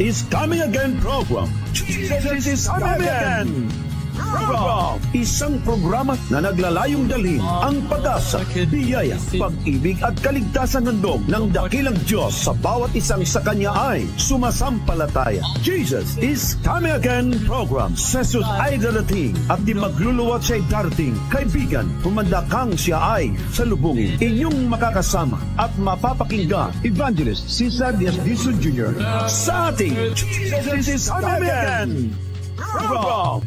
is Coming Again program. Jesus is Coming Again program. Isang programa na naglalayong dalhin ang pag-asa, biyaya, pag-ibig at kaligtasan ng dog ng dakilang Diyos sa bawat isang sa Kanya ay sumasampalataya. Jesus is Coming Again program. Jesus ay darating at di magluluwat siya'y darating. Kaibigan, humanda kang siya ay salubungin. Inyong makakasama at mapapakinggan Evangelist Cesar Diaz Dizon Jr. sa ating Jesus is Again program.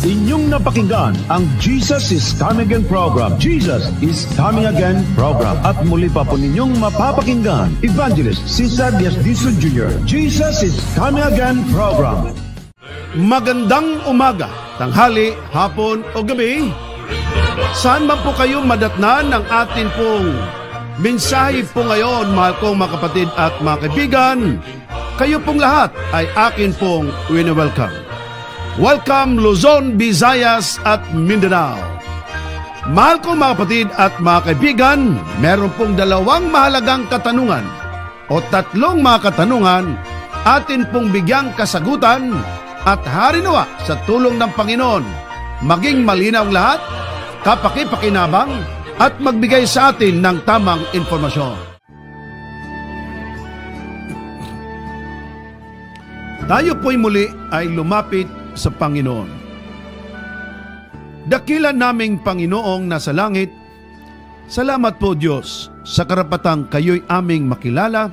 Inyong napakinggan ang Jesus is Coming Again program. Jesus is Coming Again program. At muli pa po ninyong mapapakinggan Evangelist Cesar Diaz Dizon Jr. Jesus is Coming Again program. Magandang umaga, tanghali, hapon o gabi. Saan man po kayo madatnan ng atin pong mensahe po ngayon, mahal kong mga kapatid at mga kaibigan. Kayo pong lahat ay akin pong wini-welcome. Welcome Luzon, Visayas at Mindanao. Mahal ko mga kapatid at mga kaibigan, meron pong dalawang mahalagang katanungan o tatlong mga katanungan atin pong bigyang kasagutan at harinawa sa tulong ng Panginoon. Maging malinaw lahat, kapakipakinabang at magbigay sa atin ng tamang informasyon. Tayo po'y muli ay lumapit sa Panginoon. Dakilan naming Panginoong nasa langit, salamat po Diyos sa karapatang kayo'y aming makilala.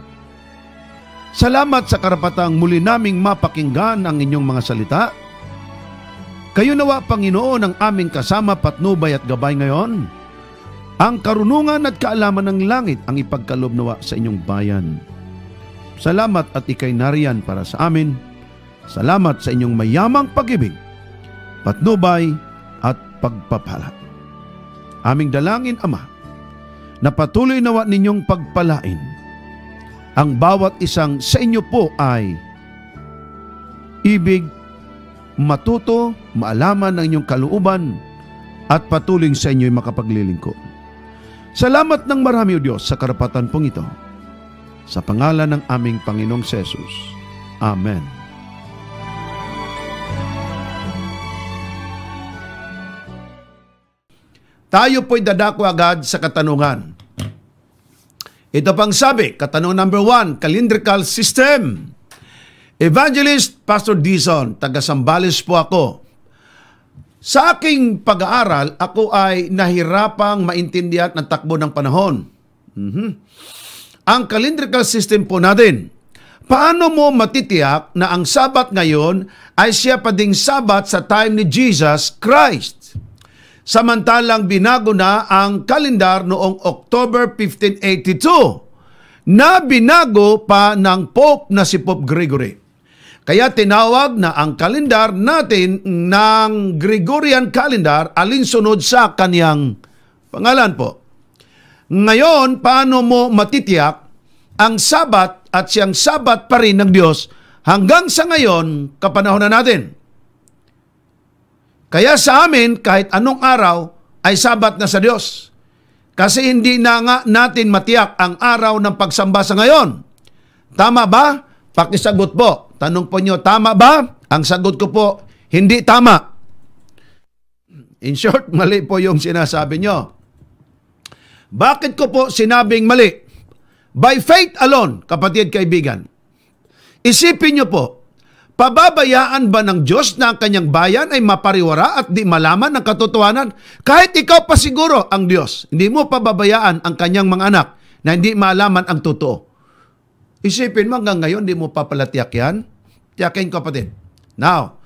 Salamat sa karapatang muli naming mapakinggan ang inyong mga salita. Kayo nawa Panginoon ang aming kasama patnubay at gabay ngayon. Ang karunungan at kaalaman ng langit ang ipagkalob nawa sa inyong bayan. Salamat at ikay nariyan para sa amin. Salamat sa inyong mayamang pag-ibig, patnubay at pagpapala. Aming dalangin, Ama, na patuloy nawa ninyong pagpalain. Ang bawat isang sa inyo po ay ibig, matuto, maalaman ng inyong kalooban at patuloy sa inyo'y makapaglilingkod. Salamat ng marami o Diyos sa karapatan pong ito. Sa pangalan ng aming Panginoong Jesus. Amen. Tayo po'y dadako agad sa katanungan. Ito pang sabi, katanungan number one, calendrical system. Evangelist Pastor Dizon, taga Sambales po ako. Sa aking pag-aaral, ako ay nahirapang maintindihan ng takbo ng panahon. Mhm. Ang calendrical system po natin, paano mo matitiyak na ang Sabat ngayon ay siya pa ding Sabat sa time ni Jesus Christ? Samantalang binago na ang kalendar noong October 1582 na binago pa ng Pope na si Pope Gregory. Kaya tinawag na ang kalendar natin ng Gregorian calendar alinsunod sa kaniyang pangalan po. Ngayon, paano mo matitiyak ang sabat at siyang sabat pa rin ng Diyos hanggang sa ngayon, kapanahon na natin? Kaya sa amin, kahit anong araw, ay sabat na sa Diyos. Kasi hindi na nga natin matiyak ang araw ng pagsamba sa ngayon. Tama ba? Pakisagot po. Tanong po nyo, tama ba? Ang sagot ko po, hindi tama. In short, mali po yung sinasabi nyo. Bakit ko po sinabing mali? By faith alone, kapatid kaibigan. Isipin nyo po, pababayaan ba ng Diyos na ang kanyang bayan ay mapariwara at di malaman ng katotohanan? Kahit ikaw pa siguro ang Diyos, hindi mo pababayaan ang kanyang mga anak na hindi malaman ang totoo. Isipin mo hanggang ngayon, di mo papalatiyak yan? Tiyakin kapatid. Now,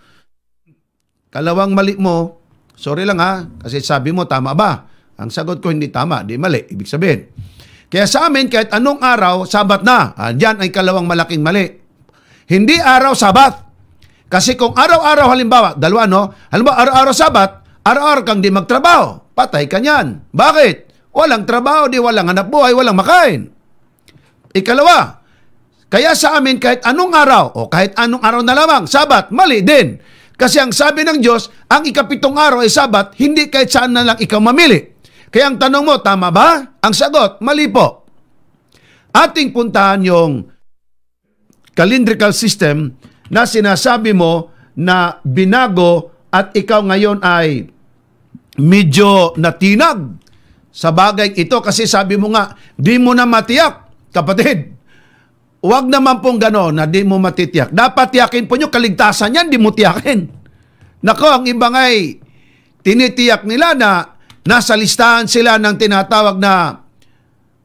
kalawang mali mo, sorry lang ha, kasi sabi mo tama ba? Ang sagot ko hindi tama, di mali. Ibig sabihin. Kaya sa amin, kahit anong araw, sabat na. Andiyan ay kalawang malaking mali. Hindi araw sabat. Kasi kung araw-araw halimbawa, dalawa no, halimbawa araw-araw sabat, araw-araw kang di magtrabaho, patay ka niyan. Bakit? Walang trabaho, di walang hanap buhay, walang makain. Ikalawa, kaya sa amin kahit anong araw o kahit anong araw na lamang, sabat, mali din. Kasi ang sabi ng Diyos, ang ikapitong araw ay sabat, hindi kahit saan na lang ikaw mamili. Kaya ang tanong mo, tama ba? Ang sagot, mali po. Ating puntahan yung calendrical system na sinasabi mo na binago at ikaw ngayon ay medyo natinag sa bagay ito kasi sabi mo nga, di mo na matiyak, kapatid. Huwag naman pong gano'n na di mo matitiyak. Dapat tiyakin po nyo, kaligtasan yan, di mo tiyakin. Nako, ang iba nga'y tinitiyak nila na nasa listahan sila ng tinatawag na,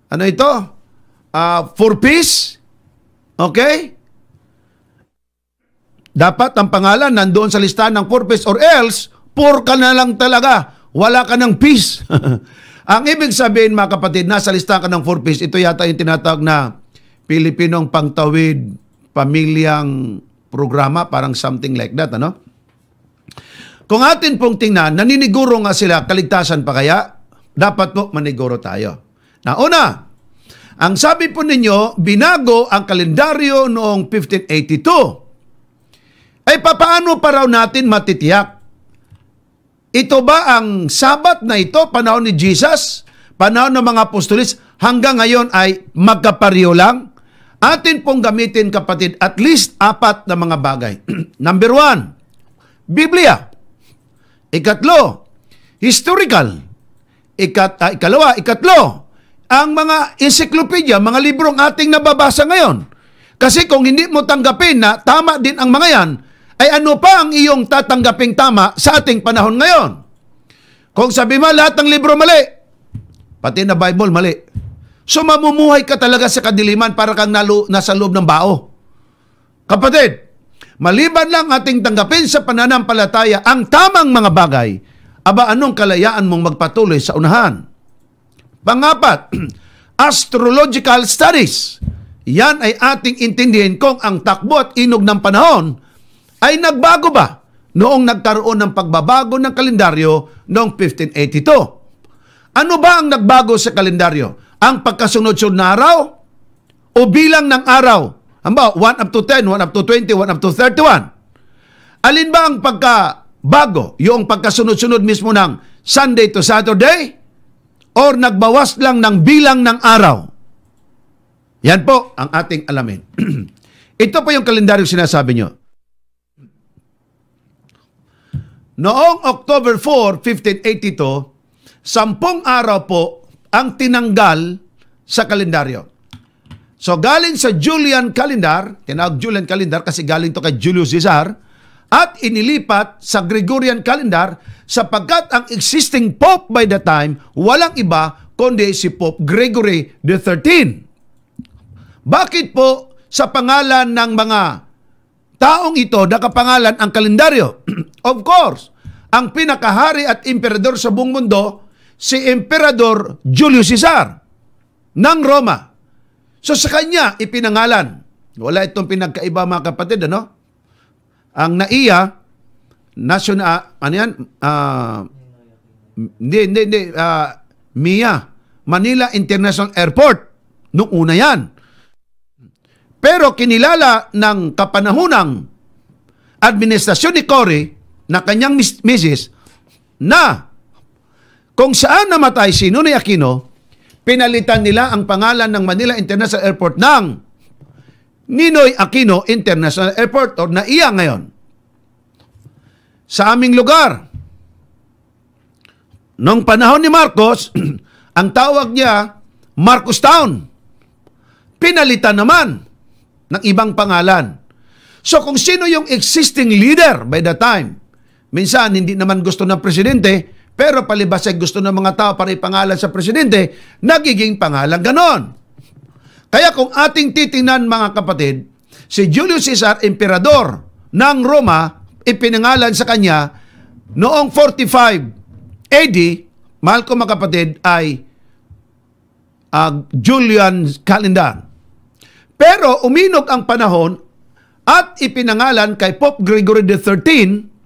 ano ito? Uh, for peace? Okay? Dapat ang pangalan nandoon sa listahan ng peace or else, poor ka na lang talaga. Wala ka ng peace. ang ibig sabihin mga kapatid, nasa listahan ka ng peace, ito yata yung tinatawag na Pilipinong Pangtawid Pamilyang Programa, parang something like that, ano? Kung atin pong tingnan, naniniguro nga sila, kaligtasan pa kaya? Dapat po maniguro tayo. Na una, ang sabi po ninyo, binago ang kalendaryo noong 1582. Ay papaano pa raw natin matitiyak? Ito ba ang sabat na ito, panahon ni Jesus, panahon ng mga apostolis, hanggang ngayon ay magkaparyo lang? Atin pong gamitin kapatid at least apat na mga bagay. Number one, Biblia. Ikatlo, historical. Ikat, ah, ikalawa, ikatlo, ang mga encyclopedia, mga librong ating nababasa ngayon. Kasi kung hindi mo tanggapin na tama din ang mga yan, ay ano pa ang iyong tatanggaping tama sa ating panahon ngayon? Kung sabi mo lahat ng libro mali, pati na Bible mali. So mamumuhay ka talaga sa kadiliman para kang nalu, nasa loob ng bao. Kapatid, maliban lang ating tanggapin sa pananampalataya ang tamang mga bagay, aba anong kalayaan mong magpatuloy sa unahan? Pangapat, astrological studies. Yan ay ating intindihin kung ang takbo at inog ng panahon ay nagbago ba noong nagkaroon ng pagbabago ng kalendaryo noong 1582. Ano ba ang nagbago sa kalendaryo? ang pagkasunod-sunod na araw o bilang ng araw? Hamba, 1 up to 10, 1 up to 20, 1 up to 31. Alin ba ang pagkabago? Yung pagkasunod-sunod mismo ng Sunday to Saturday? Or nagbawas lang ng bilang ng araw? Yan po ang ating alamin. Ito po yung kalendaryo sinasabi nyo. Noong October 4, 1582, sampung araw po ang tinanggal sa kalendaryo. So galing sa Julian calendar, tinawag Julian calendar kasi galing to kay Julius Caesar, at inilipat sa Gregorian calendar sapagkat ang existing Pope by the time walang iba kundi si Pope Gregory XIII. Bakit po sa pangalan ng mga taong ito nakapangalan ang kalendaryo? of course, ang pinakahari at emperador sa buong mundo si Emperador Julius Caesar ng Roma. So sa kanya ipinangalan. Wala itong pinagkaiba mga kapatid, ano? Ang NAIA, National, ano yan? Uh, hindi, hindi, hindi. Uh, MIA, Manila International Airport. Noong una yan. Pero kinilala ng kapanahunang administrasyon ni Cory na kanyang misis na kung saan namatay si Ninoy Aquino, pinalitan nila ang pangalan ng Manila International Airport ng Ninoy Aquino International Airport or NAIA ngayon. sa aming lugar. Noong panahon ni Marcos, ang tawag niya Marcos Town. Pinalitan naman ng ibang pangalan. So kung sino yung existing leader by the time, minsan hindi naman gusto ng presidente, pero palibas ay gusto ng mga tao para ipangalan sa presidente, nagiging pangalan ganon. Kaya kung ating titingnan mga kapatid, si Julius Caesar, emperador ng Roma, ipinangalan sa kanya noong 45 AD, mahal ko mga kapatid, ay uh, Julian calendar. Pero uminog ang panahon at ipinangalan kay Pope Gregory XIII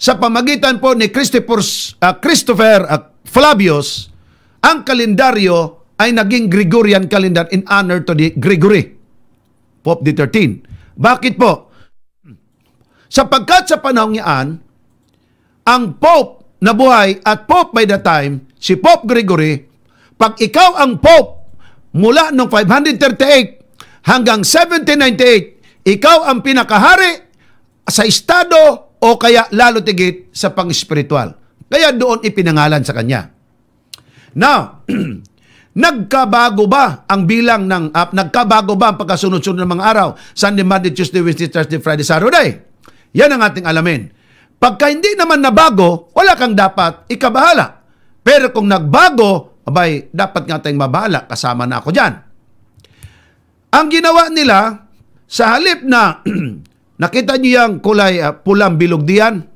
sa pamagitan po ni Christopher, uh, Christopher uh, Flavius, ang kalendaryo ay naging Gregorian calendar in honor to the Gregory, Pope XIII. Bakit po? Sapagkat sa panahon niyan, ang Pope na buhay at Pope by the time, si Pope Gregory, pag ikaw ang Pope mula noong 538 hanggang 1798, ikaw ang pinakahari sa estado o kaya lalo tigit sa pang-spiritual. Kaya doon ipinangalan sa kanya. Now, nagkabago ba ang bilang ng, uh, nagkabago ba ang pagkasunod-sunod ng mga araw? Sunday, Monday, Tuesday, Wednesday, Thursday, Friday, Saturday. Yan ang ating alamin. Pagka hindi naman nabago, wala kang dapat ikabahala. Pero kung nagbago, abay, dapat nga tayong mabahala. Kasama na ako dyan. Ang ginawa nila, sa halip na nakita niyo yung kulay uh, pulang bilog diyan,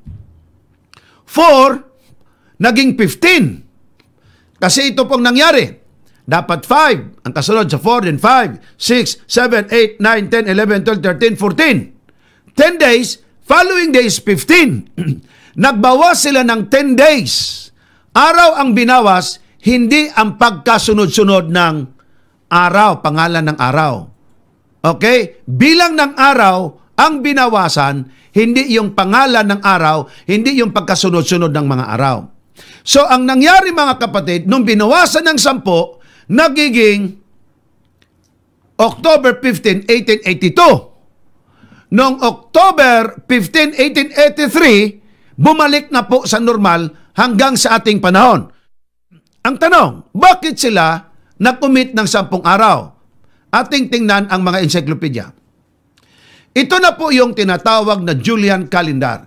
4, naging 15. Kasi ito pong nangyari. Dapat 5. Ang kasunod sa 4, then 5, 6, 7, 8, 9, 10, 11, 12, 13, 14. 10 days, following days 15. Nagbawas sila ng 10 days. Araw ang binawas, hindi ang pagkasunod-sunod ng araw, pangalan ng araw. Okay? Bilang ng araw, ang binawasan, hindi yung pangalan ng araw, hindi yung pagkasunod-sunod ng mga araw. So, ang nangyari mga kapatid, nung binawasan ng sampo, nagiging October 15, 1882. Noong October 15, 1883, bumalik na po sa normal hanggang sa ating panahon. Ang tanong, bakit sila nag-commit ng sampung araw? Ating tingnan ang mga encyclopedia. Ito na po yung tinatawag na Julian calendar.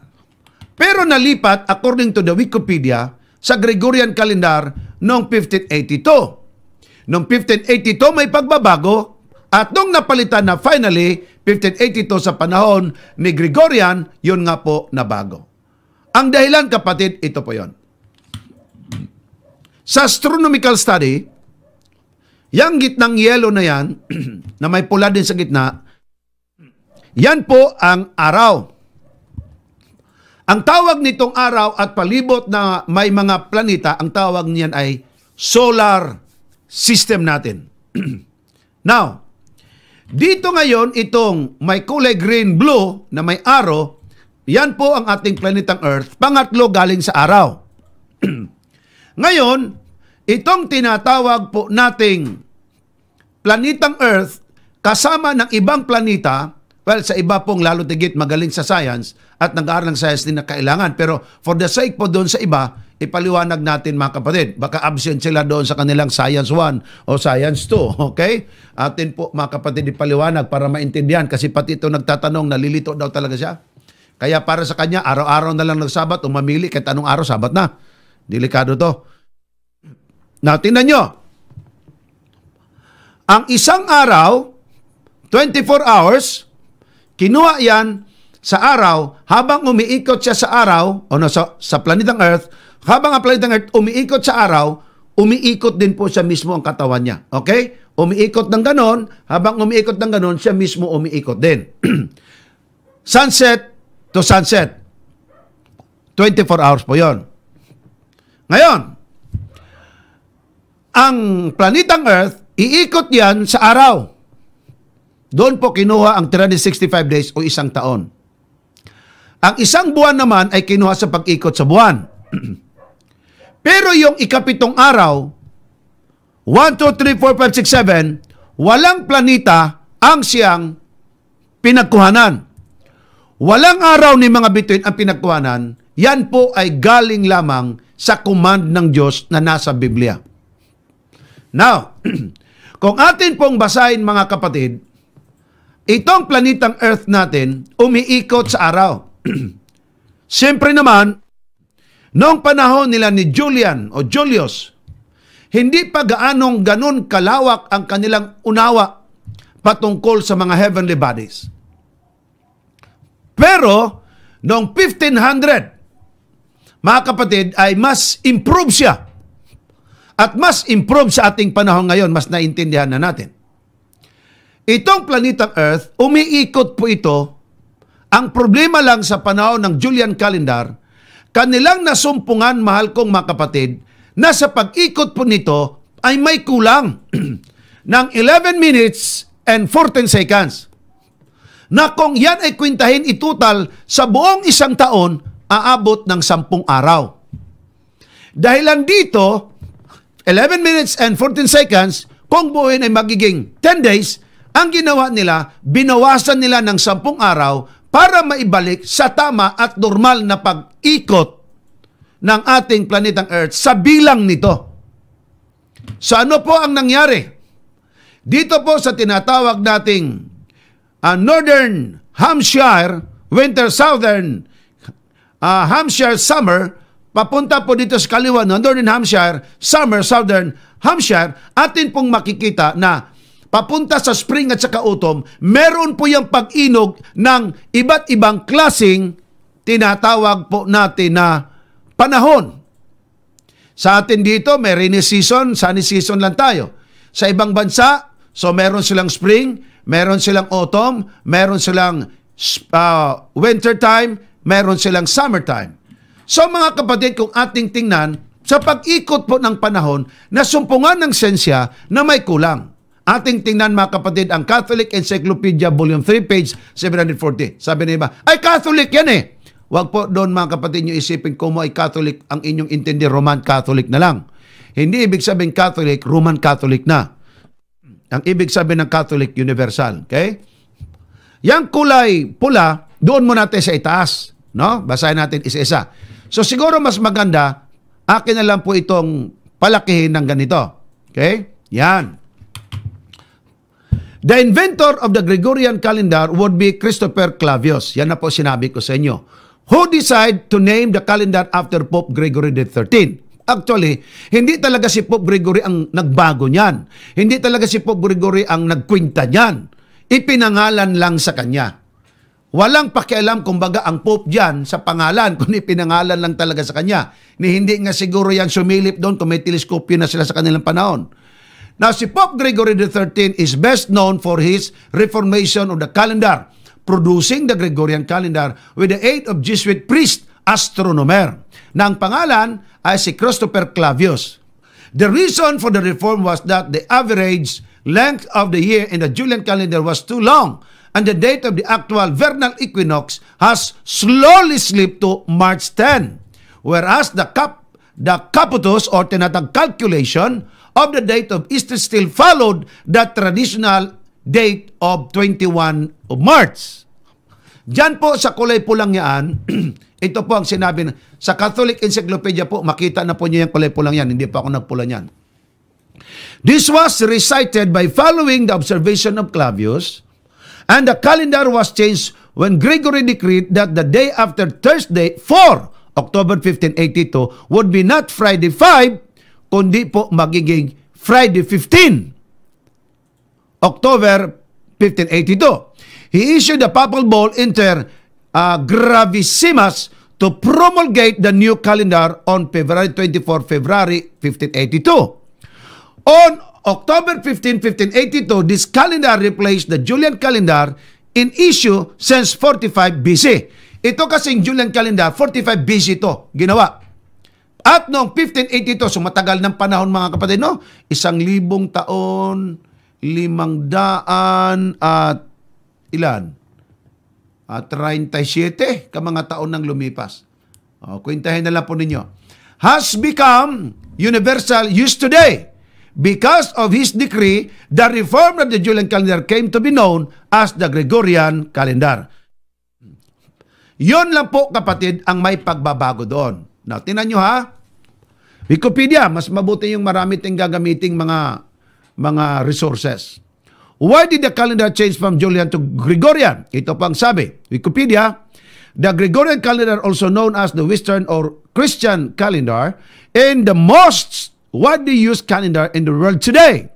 Pero nalipat, according to the Wikipedia, sa Gregorian calendar noong 1582. Noong 1582 may pagbabago at nung napalitan na finally, 1582 sa panahon ni Gregorian, yun nga po nabago. Ang dahilan kapatid, ito po yon. Sa astronomical study, yung gitnang yellow na yan, na may pula din sa gitna, yan po ang araw. Ang tawag nitong araw at palibot na may mga planeta, ang tawag niyan ay solar system natin. Now, dito ngayon itong may kulay green-blue na may araw, yan po ang ating planetang Earth, pangatlo galing sa araw. ngayon, itong tinatawag po nating planetang Earth kasama ng ibang planeta, well, sa iba pong lalo tigit magaling sa science at nag-aaral ng science din na kailangan. Pero for the sake po doon sa iba, ipaliwanag natin mga kapatid. Baka absent sila doon sa kanilang Science 1 o Science 2. Okay? Atin po mga kapatid ipaliwanag para maintindihan kasi pati ito nagtatanong, nalilito daw talaga siya. Kaya para sa kanya, araw-araw na lang nagsabat, umamili kahit anong araw, sabat na. Delikado to. Now, tingnan nyo. Ang isang araw, 24 hours, kinuha yan sa araw, habang umiikot siya sa araw, o no, sa, sa planetang Earth, habang ang planetang Earth umiikot sa araw, umiikot din po siya mismo ang katawan niya. Okay? Umiikot ng ganon, habang umiikot ng ganon, siya mismo umiikot din. sunset to sunset. 24 hours po yon. Ngayon, ang planetang Earth, iikot yan sa araw. Doon po kinuha ang 365 days o isang taon. Ang isang buwan naman ay kinuha sa pag-ikot sa buwan. Pero yung ikapitong araw, 1, 2, 3, 4, 5, 6, 7, walang planeta ang siyang pinagkuhanan. Walang araw ni mga bituin ang pinagkuhanan, yan po ay galing lamang sa command ng Diyos na nasa Biblia. Now, kung atin pong basahin mga kapatid, itong planetang Earth natin umiikot sa araw. Siyempre naman, noong panahon nila ni Julian o Julius, hindi pa gaanong ganun kalawak ang kanilang unawa patungkol sa mga heavenly bodies. Pero, noong 1500, mga kapatid, ay mas improve siya. At mas improve sa ating panahon ngayon, mas naintindihan na natin. Itong planetang Earth, umiikot po ito. Ang problema lang sa panahon ng Julian calendar, kanilang nasumpungan, mahal kong mga kapatid, na sa pag-ikot po nito ay may kulang ng 11 minutes and 14 seconds na kung yan ay kwintahin itutal sa buong isang taon, aabot ng sampung araw. Dahilan dito, 11 minutes and 14 seconds, kung buuin ay magiging 10 days, ang ginawa nila, binawasan nila ng sampung araw para maibalik sa tama at normal na pag-ikot ng ating planetang Earth sa bilang nito. So ano po ang nangyari? Dito po sa tinatawag nating uh, Northern Hampshire, Winter Southern uh, Hampshire Summer, papunta po dito sa kaliwa ng Northern Hampshire, Summer, Southern Hampshire, atin pong makikita na papunta sa spring at saka autumn, meron po yung pag-inog ng iba't ibang klasing tinatawag po natin na panahon. Sa atin dito, may rainy season, sunny season lang tayo. Sa ibang bansa, so meron silang spring, meron silang autumn, meron silang uh, winter time, meron silang summertime. So mga kapatid, kung ating tingnan, sa pag-ikot po ng panahon, nasumpungan ng sensya na may kulang. Ating tingnan mga kapatid ang Catholic Encyclopedia Volume 3, page 740. Sabi niya ba, ay Catholic yan eh. Huwag po doon mga kapatid nyo isipin kung mo ay Catholic, ang inyong intindi Roman Catholic na lang. Hindi ibig sabihin Catholic, Roman Catholic na. Ang ibig sabihin ng Catholic, universal. Okay? Yang kulay pula, doon mo natin sa itaas. No? Basahin natin isa-isa. So siguro mas maganda, akin na lang po itong palakihin ng ganito. Okay? Yan. The inventor of the Gregorian calendar would be Christopher Clavius. Yan na po sinabi ko sa inyo who decide to name the calendar after Pope Gregory XIII. Actually, hindi talaga si Pope Gregory ang nagbago niyan. Hindi talaga si Pope Gregory ang nagkwinta niyan. Ipinangalan lang sa kanya. Walang pakialam kumbaga ang Pope diyan sa pangalan kung ipinangalan lang talaga sa kanya. Ni hindi nga siguro yan sumilip doon kung may teleskopyo na sila sa kanilang panahon. Now, si Pope Gregory XIII is best known for his reformation of the calendar producing the Gregorian calendar with the aid of Jesuit priest astronomer na ang pangalan ay si Christopher Clavius. The reason for the reform was that the average length of the year in the Julian calendar was too long and the date of the actual vernal equinox has slowly slipped to March 10. Whereas the cap the caputus or tinatag calculation of the date of Easter still followed the traditional date of 21 of March. Diyan po sa kulay pulang yan, ito po ang sinabi sa Catholic Encyclopedia po, makita na po niyo yung kulay pulang yan, hindi pa ako nagpula niyan. This was recited by following the observation of Clavius, and the calendar was changed when Gregory decreed that the day after Thursday, 4 October 1582, would be not Friday 5, kundi po magiging Friday 15 October 1582. He issued a papal bull inter uh, gravissimas to promulgate the new calendar on February 24, February 1582. On October 15, 1582, this calendar replaced the Julian calendar in issue since 45 BC. Ito kasing Julian calendar, 45 BC ito, ginawa. At noong 1582, so matagal ng panahon mga kapatid, no? Isang libong taon, limang daan at ilan? At 37 ka mga taon nang lumipas. O, kwentahin na lang po ninyo. Has become universal use today. Because of his decree, the reform of the Julian calendar came to be known as the Gregorian calendar. Yon lang po kapatid ang may pagbabago doon. Now, tinan nyo ha. Wikipedia, mas mabuti yung marami ting gagamiting mga mga resources. Why did the calendar change from Julian to Gregorian? Ito pang sabi. Wikipedia, the Gregorian calendar also known as the Western or Christian calendar and the most widely used calendar in the world today.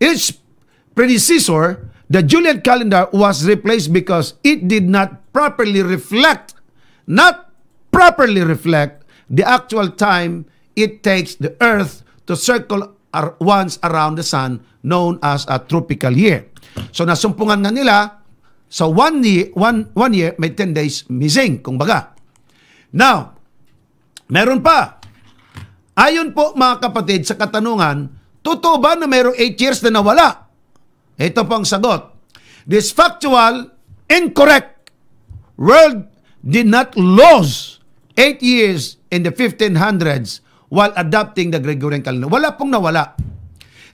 Its predecessor, the Julian calendar was replaced because it did not properly reflect, not properly reflect the actual time it takes the earth to circle once around the sun known as a tropical year. So nasumpungan nga nila sa one year, one, one year may 10 days missing, kung baga. Now, meron pa. Ayon po mga kapatid sa katanungan, totoo ba na mayroong 8 years na nawala? Ito pang sagot. This factual incorrect. World did not lose 8 years in the 1500s while adopting the Gregorian calendar. Wala pong nawala.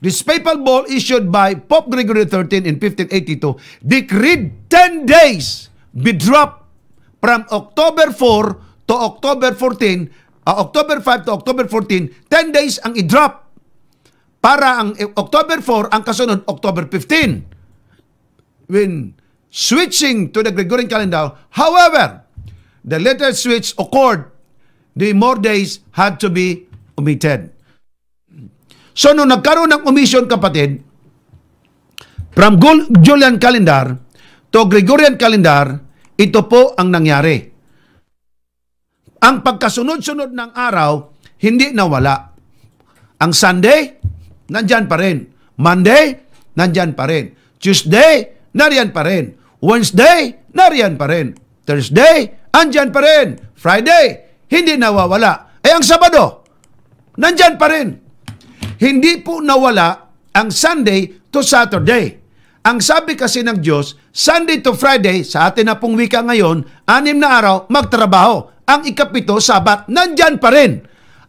This papal bull issued by Pope Gregory XIII in 1582 decreed 10 days be dropped from October 4 to October 14, uh, October 5 to October 14, 10 days ang i-drop. Para ang eh, October 4, ang kasunod, October 15. When switching to the Gregorian calendar, however, the later switch occurred, the more days had to be omitted. So, nung nagkaroon ng omission, kapatid, from Julian calendar to Gregorian calendar, ito po ang nangyari. Ang pagkasunod-sunod ng araw, hindi nawala. Ang Sunday, nandyan pa rin. Monday, nandyan pa rin. Tuesday, nariyan pa rin. Wednesday, nariyan pa rin. Thursday, andyan pa rin. Friday, hindi nawawala. Eh ang Sabado, nandyan pa rin. Hindi po nawala ang Sunday to Saturday. Ang sabi kasi ng Diyos, Sunday to Friday, sa atin na pong wika ngayon, anim na araw, magtrabaho. Ang ikapito, Sabat, nandyan pa rin.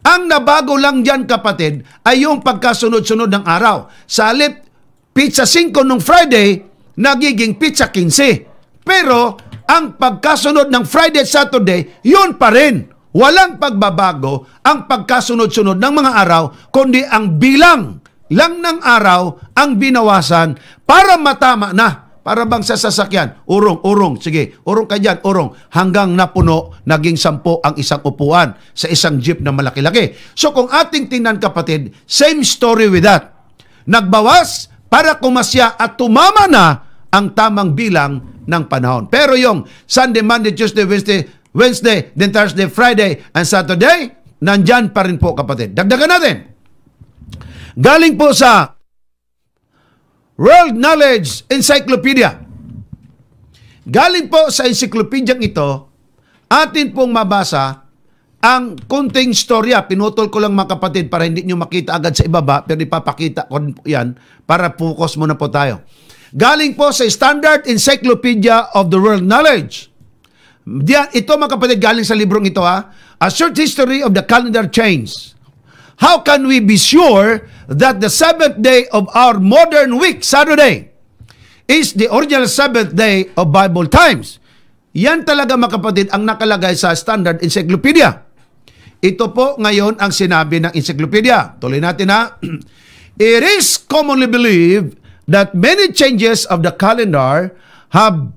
Ang nabago lang dyan, kapatid, ay yung pagkasunod-sunod ng araw. Sa halip, pizza 5 nung Friday, nagiging pizza 15. Pero, ang pagkasunod ng Friday at Saturday, yun pa rin. Walang pagbabago ang pagkasunod-sunod ng mga araw, kundi ang bilang lang ng araw ang binawasan para matama na. Para bang sa sasakyan, urong, urong, sige, urong ka dyan, urong, hanggang napuno, naging sampo ang isang upuan sa isang jeep na malaki-laki. So kung ating tingnan kapatid, same story with that. Nagbawas para kumasya at tumama na ang tamang bilang ng panahon. Pero yung Sunday, Monday, Tuesday, Wednesday, Wednesday, then Thursday, Friday, and Saturday, nandyan pa rin po kapatid. Dagdagan natin. Galing po sa World Knowledge Encyclopedia. Galing po sa encyclopedia ito, atin pong mabasa ang kunting storya. Pinutol ko lang mga kapatid para hindi nyo makita agad sa ibaba, pero ipapakita ko yan para focus muna po tayo. Galing po sa Standard Encyclopedia of the World Knowledge. Diyan, ito mga kapatid, galing sa librong ito ha. A Short History of the Calendar Change. How can we be sure that the seventh day of our modern week, Saturday, is the original seventh day of Bible times? Yan talaga mga kapatid ang nakalagay sa Standard Encyclopedia. Ito po ngayon ang sinabi ng encyclopedia. Tuloy natin ha. It is commonly believed that many changes of the calendar have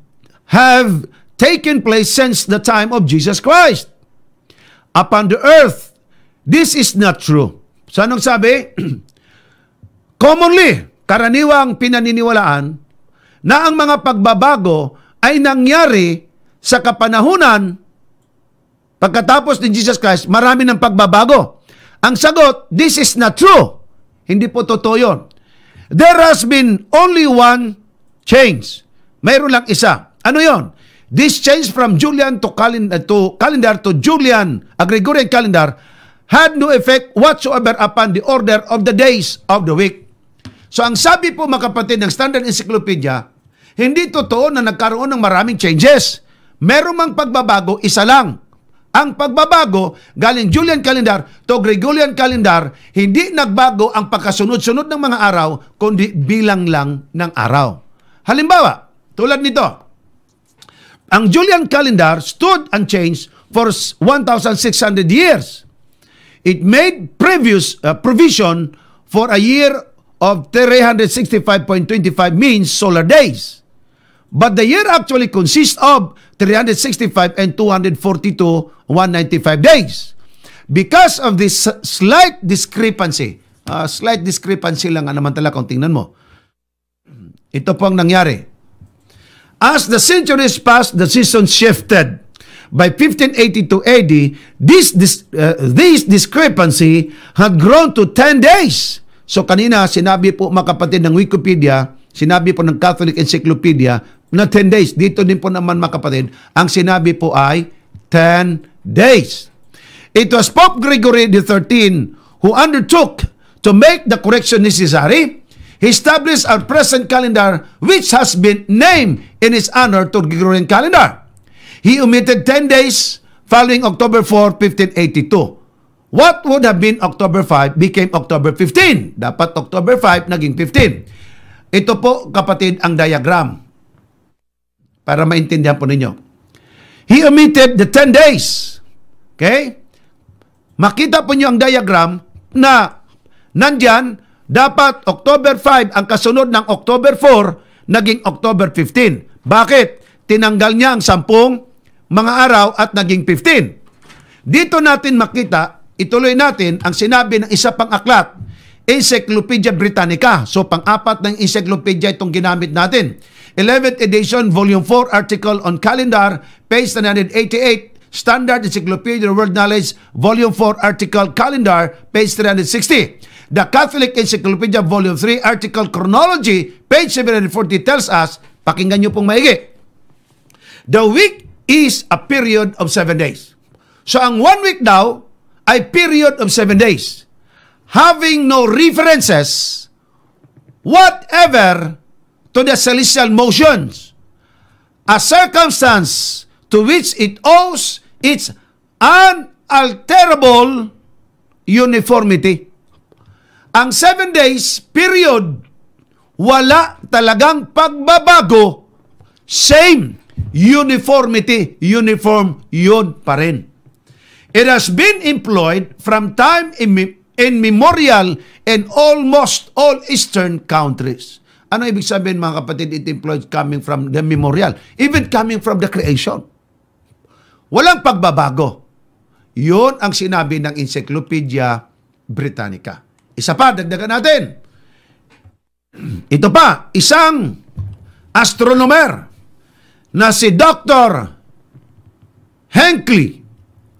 have taken place since the time of Jesus Christ upon the earth. This is not true. So anong sabi? Commonly, karaniwang pinaniniwalaan na ang mga pagbabago ay nangyari sa kapanahunan pagkatapos ni Jesus Christ, marami ng pagbabago. Ang sagot, this is not true. Hindi po totoo yun. There has been only one change. Mayroon lang isa. Ano yon? This change from Julian to, calendar to calendar to Julian, Gregorian calendar, had no effect whatsoever upon the order of the days of the week. So ang sabi po mga kapatid ng Standard Encyclopedia, hindi totoo na nagkaroon ng maraming changes. Meron mang pagbabago, isa lang. Ang pagbabago, galing Julian calendar to Gregorian calendar, hindi nagbago ang pagkasunod-sunod ng mga araw, kundi bilang lang ng araw. Halimbawa, tulad nito, ang Julian calendar stood unchanged for 1,600 years. It made previous uh, provision for a year of 365.25 means solar days. But the year actually consists of 365 and 242, 195 days. Because of this slight discrepancy, uh, slight discrepancy lang naman talaga kung tingnan mo. Ito po ang nangyari. As the centuries passed, the seasons shifted. By 1582 AD, this, this, uh, this discrepancy had grown to 10 days. So kanina, sinabi po mga kapatid ng Wikipedia, sinabi po ng Catholic Encyclopedia na 10 days. Dito din po naman mga kapatid, ang sinabi po ay 10 days. It was Pope Gregory XIII who undertook to make the correction necessary He established our present calendar which has been named in his honor to Gregorian calendar. He omitted 10 days following October 4, 1582. What would have been October 5 became October 15. Dapat October 5 naging 15. Ito po kapatid ang diagram para maintindihan po ninyo. He omitted the 10 days. Okay? Makita po niyo ang diagram na nandyan dapat October 5 ang kasunod ng October 4 naging October 15. Bakit? Tinanggal niya ang sampung mga araw at naging 15. Dito natin makita, ituloy natin ang sinabi ng isa pang aklat, Encyclopedia Britannica. So pang-apat ng encyclopedia itong ginamit natin. 11th edition, volume 4, article on calendar, page 988, Standard Encyclopedia of World Knowledge, volume 4, article calendar, page 360. The Catholic Encyclopedia Volume 3, Article Chronology, page 740 tells us, pakinggan nyo pong maigi, The week is a period of seven days. So ang one week daw ay period of seven days. Having no references whatever to the celestial motions, a circumstance to which it owes its unalterable uniformity. Ang seven days period, wala talagang pagbabago. Same. Uniformity. Uniform yun pa rin. It has been employed from time immemorial in almost all Eastern countries. Ano ibig sabihin mga kapatid, it employed coming from the memorial, even coming from the creation. Walang pagbabago. Yun ang sinabi ng Encyclopedia Britannica. Isa pa, dagdagan natin. Ito pa, isang astronomer na si Dr. Henkley.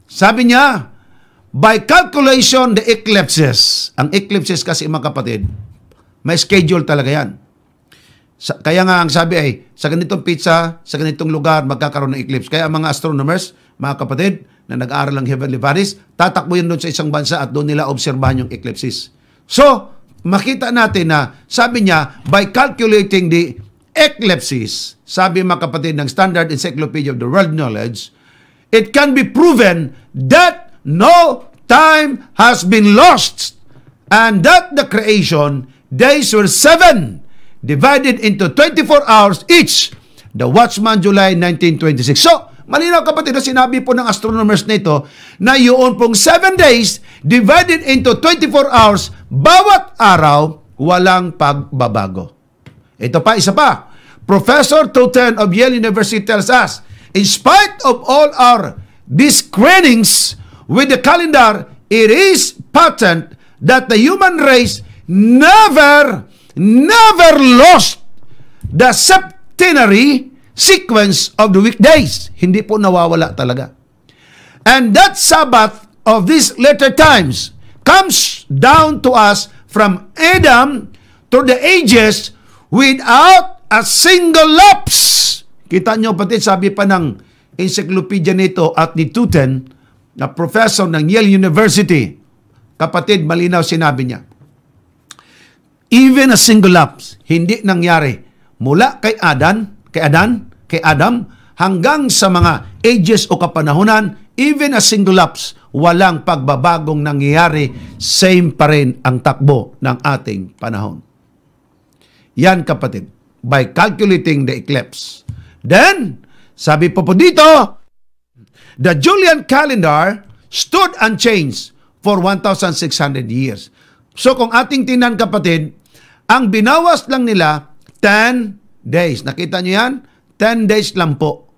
Sabi niya, by calculation the eclipses, ang eclipses kasi mga kapatid, may schedule talaga yan. Sa, kaya nga ang sabi ay, sa ganitong pizza, sa ganitong lugar, magkakaroon ng eclipse. Kaya ang mga astronomers, mga kapatid, na nag-aaral ng heavenly bodies, tatakbo yun doon sa isang bansa at doon nila obserbahan yung eclipses. So, makita natin na sabi niya, by calculating the eclipses, sabi mga kapatid ng Standard Encyclopedia of the World Knowledge, it can be proven that no time has been lost and that the creation days were seven, divided into 24 hours each. The Watchman, July 1926. So, Malinaw kapatid na sinabi po ng astronomers nito na yun pong 7 days divided into 24 hours, bawat araw, walang pagbabago. Ito pa, isa pa. Professor Toten of Yale University tells us, in spite of all our discreditings with the calendar, it is patent that the human race never, never lost the septenary sequence of the weekdays. Hindi po nawawala talaga. And that Sabbath of these later times comes down to us from Adam to the ages without a single lapse. Kita nyo pati sabi pa ng encyclopedia nito at ni Tuten na professor ng Yale University. Kapatid, malinaw sinabi niya. Even a single lapse, hindi nangyari mula kay Adan kay Adan, kay Adam, hanggang sa mga ages o kapanahunan, even a single lapse, walang pagbabagong nangyayari, same pa rin ang takbo ng ating panahon. Yan kapatid, by calculating the eclipse. Then, Sabi po po dito, the Julian calendar stood unchanged for 1,600 years. So kung ating tinan kapatid, ang binawas lang nila 10 days. Nakita nyo yan? 10 days lang po.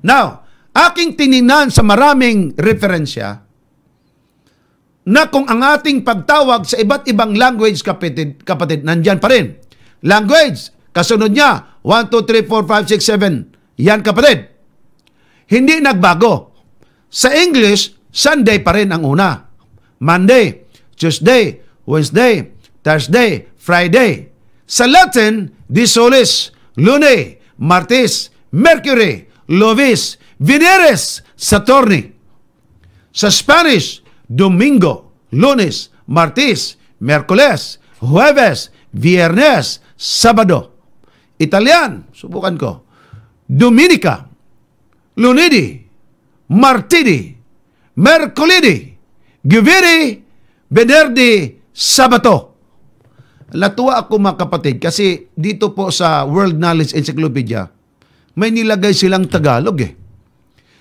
Now, aking tininan sa maraming referensya na kung ang ating pagtawag sa iba't ibang language, kapatid, kapatid nandyan pa rin. Language, kasunod niya, 1, 2, 3, 4, 5, 6, 7. Yan kapatid. Hindi nagbago. Sa English, Sunday pa rin ang una. Monday, Tuesday, Wednesday, Thursday, Friday. Sa Latin, di solis, lune, martes, mercury, lovis, veneres, saturni. Sa Spanish, Domingo, Lunes, Martes, Merkules, Huwebes, Viernes, Sabado. Italian, subukan ko. Dominica, Lunedi, Martidi, Mercolidi, Giviri, Benerdi, Sabato. Natuwa ako mga kapatid kasi dito po sa World Knowledge Encyclopedia, may nilagay silang Tagalog eh.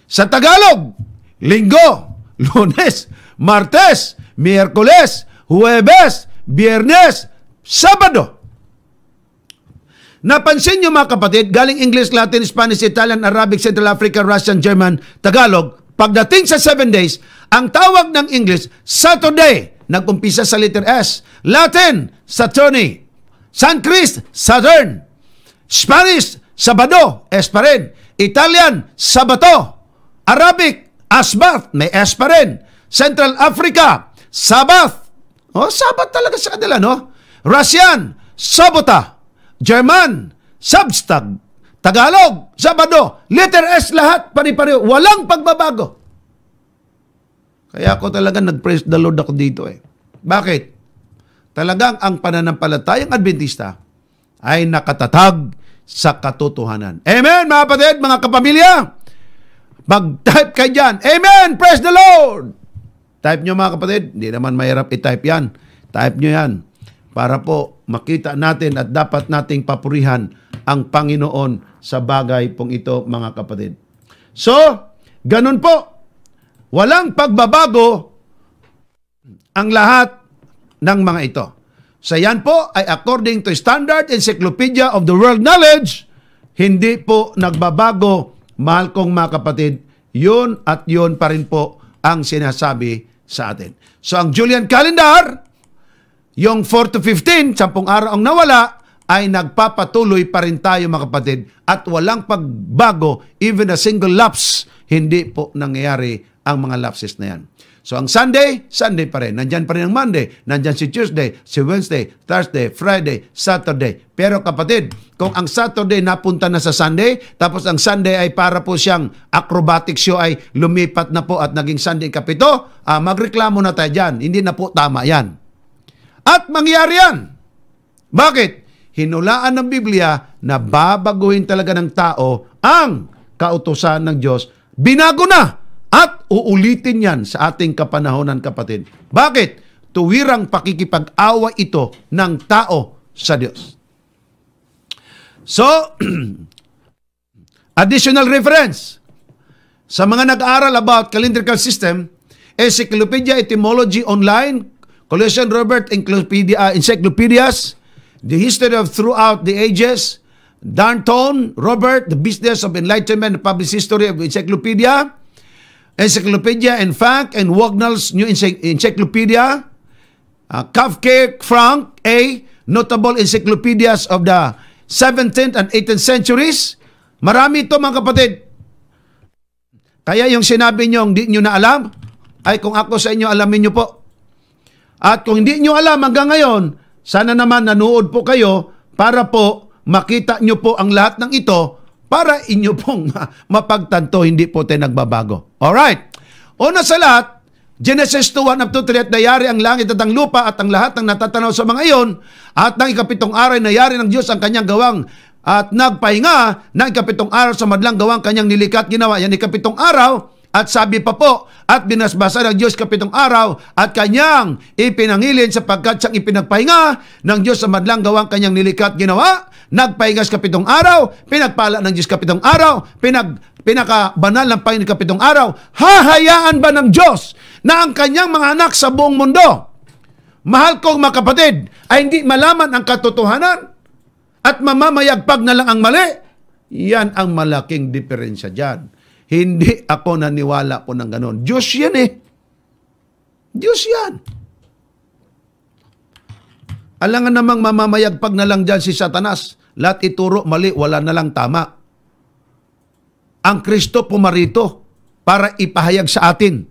Sa Tagalog, Linggo, Lunes, Martes, Miyerkules, Huwebes, Biyernes, Sabado. Napansin nyo mga kapatid, galing English, Latin, Spanish, Italian, Arabic, Central African, Russian, German, Tagalog, pagdating sa 7 days, ang tawag ng English, Saturday, nag-umpisa sa letter S. Latin, Saturni. Sanskrit, Saturn. Spanish, Sabado, S pa rin. Italian, Sabato. Arabic, Asbath, may S pa rin. Central Africa, Sabath. Oh, Sabat talaga sa kanila, no? Russian, Sabota. German, Substag. Tagalog, Sabado. Letter S lahat, pari-pari. Walang pagbabago. Kaya ako talaga nag-praise the Lord ako dito eh. Bakit? Talagang ang pananampalatayang Adventista ay nakatatag sa katotohanan. Amen, mga kapatid, mga kapamilya. Mag-type kayo dyan. Amen! Praise the Lord! Type nyo mga kapatid. Hindi naman mahirap i-type yan. Type nyo yan. Para po makita natin at dapat nating papurihan ang Panginoon sa bagay pong ito mga kapatid. So, ganun po. Walang pagbabago ang lahat ng mga ito. Sa yan po ay according to Standard Encyclopedia of the World Knowledge, hindi po nagbabago, mahal kong mga kapatid, yun at yun pa rin po ang sinasabi sa atin. So ang Julian Calendar, yung 4 to 15, 10 araw ang nawala, ay nagpapatuloy pa rin tayo mga kapatid at walang pagbago, even a single lapse, hindi po nangyayari ang mga lapses na yan. So ang Sunday, Sunday pa rin. Nandyan pa rin ang Monday. Nandyan si Tuesday, si Wednesday, Thursday, Friday, Saturday. Pero kapatid, kung ang Saturday napunta na sa Sunday, tapos ang Sunday ay para po siyang acrobatic show ay lumipat na po at naging Sunday kapito, ah, magreklamo na tayo dyan. Hindi na po tama yan. At mangyari yan. Bakit? Hinulaan ng Biblia na babaguhin talaga ng tao ang kautosan ng Diyos. Binago na at uulitin yan sa ating kapanahonan kapatid. Bakit? Tuwirang pakikipag-awa ito ng tao sa Diyos. So, additional reference. Sa mga nag-aaral about calendrical system, Encyclopedia Etymology Online, Colossian Robert Encyclopedia, Encyclopedias, The History of Throughout the Ages, Darnton, Robert, The Business of Enlightenment, The Public History of Encyclopedia, Encyclopedia and Fact and Wagnall's New Ency- Encyclopedia, uh, Kafke Frank A. Notable Encyclopedias of the 17th and 18th centuries. Marami ito mga kapatid. Kaya yung sinabi nyo, hindi nyo na alam, ay kung ako sa inyo, alamin nyo po. At kung hindi nyo alam hanggang ngayon, sana naman nanood po kayo para po makita nyo po ang lahat ng ito para inyo pong ma- mapagtanto, hindi po tayo nagbabago. Alright. Una sa lahat, Genesis 2, 1 up to 3, at nayari ang langit at ang lupa at ang lahat ng natatanaw sa mga iyon, at ng ikapitong araw nayari ng Diyos ang kanyang gawang at nagpahinga ng ikapitong araw sa madlang gawang kanyang nilikat ginawa. Yan ikapitong araw, at sabi pa po, at binasbasa ng Diyos kapitong araw at kanyang ipinangilin sapagkat siyang ipinagpahinga ng Diyos sa madlang gawang kanyang nilikat ginawa. Nagpahinga sa kapitong araw, pinagpala ng Diyos kapitong araw, pinag pinakabanal ng Panginoon kapitong araw, hahayaan ba ng Diyos na ang kanyang mga anak sa buong mundo, mahal kong mga kapatid, ay hindi malaman ang katotohanan at mamamayagpag na lang ang mali? Yan ang malaking diferensya dyan. Hindi ako naniwala po ng ganon. Diyos yan eh. Diyos yan. Alangan namang mamamayagpag na lang dyan si Satanas. Lahat ituro mali, wala na lang tama. Ang Kristo pumarito para ipahayag sa atin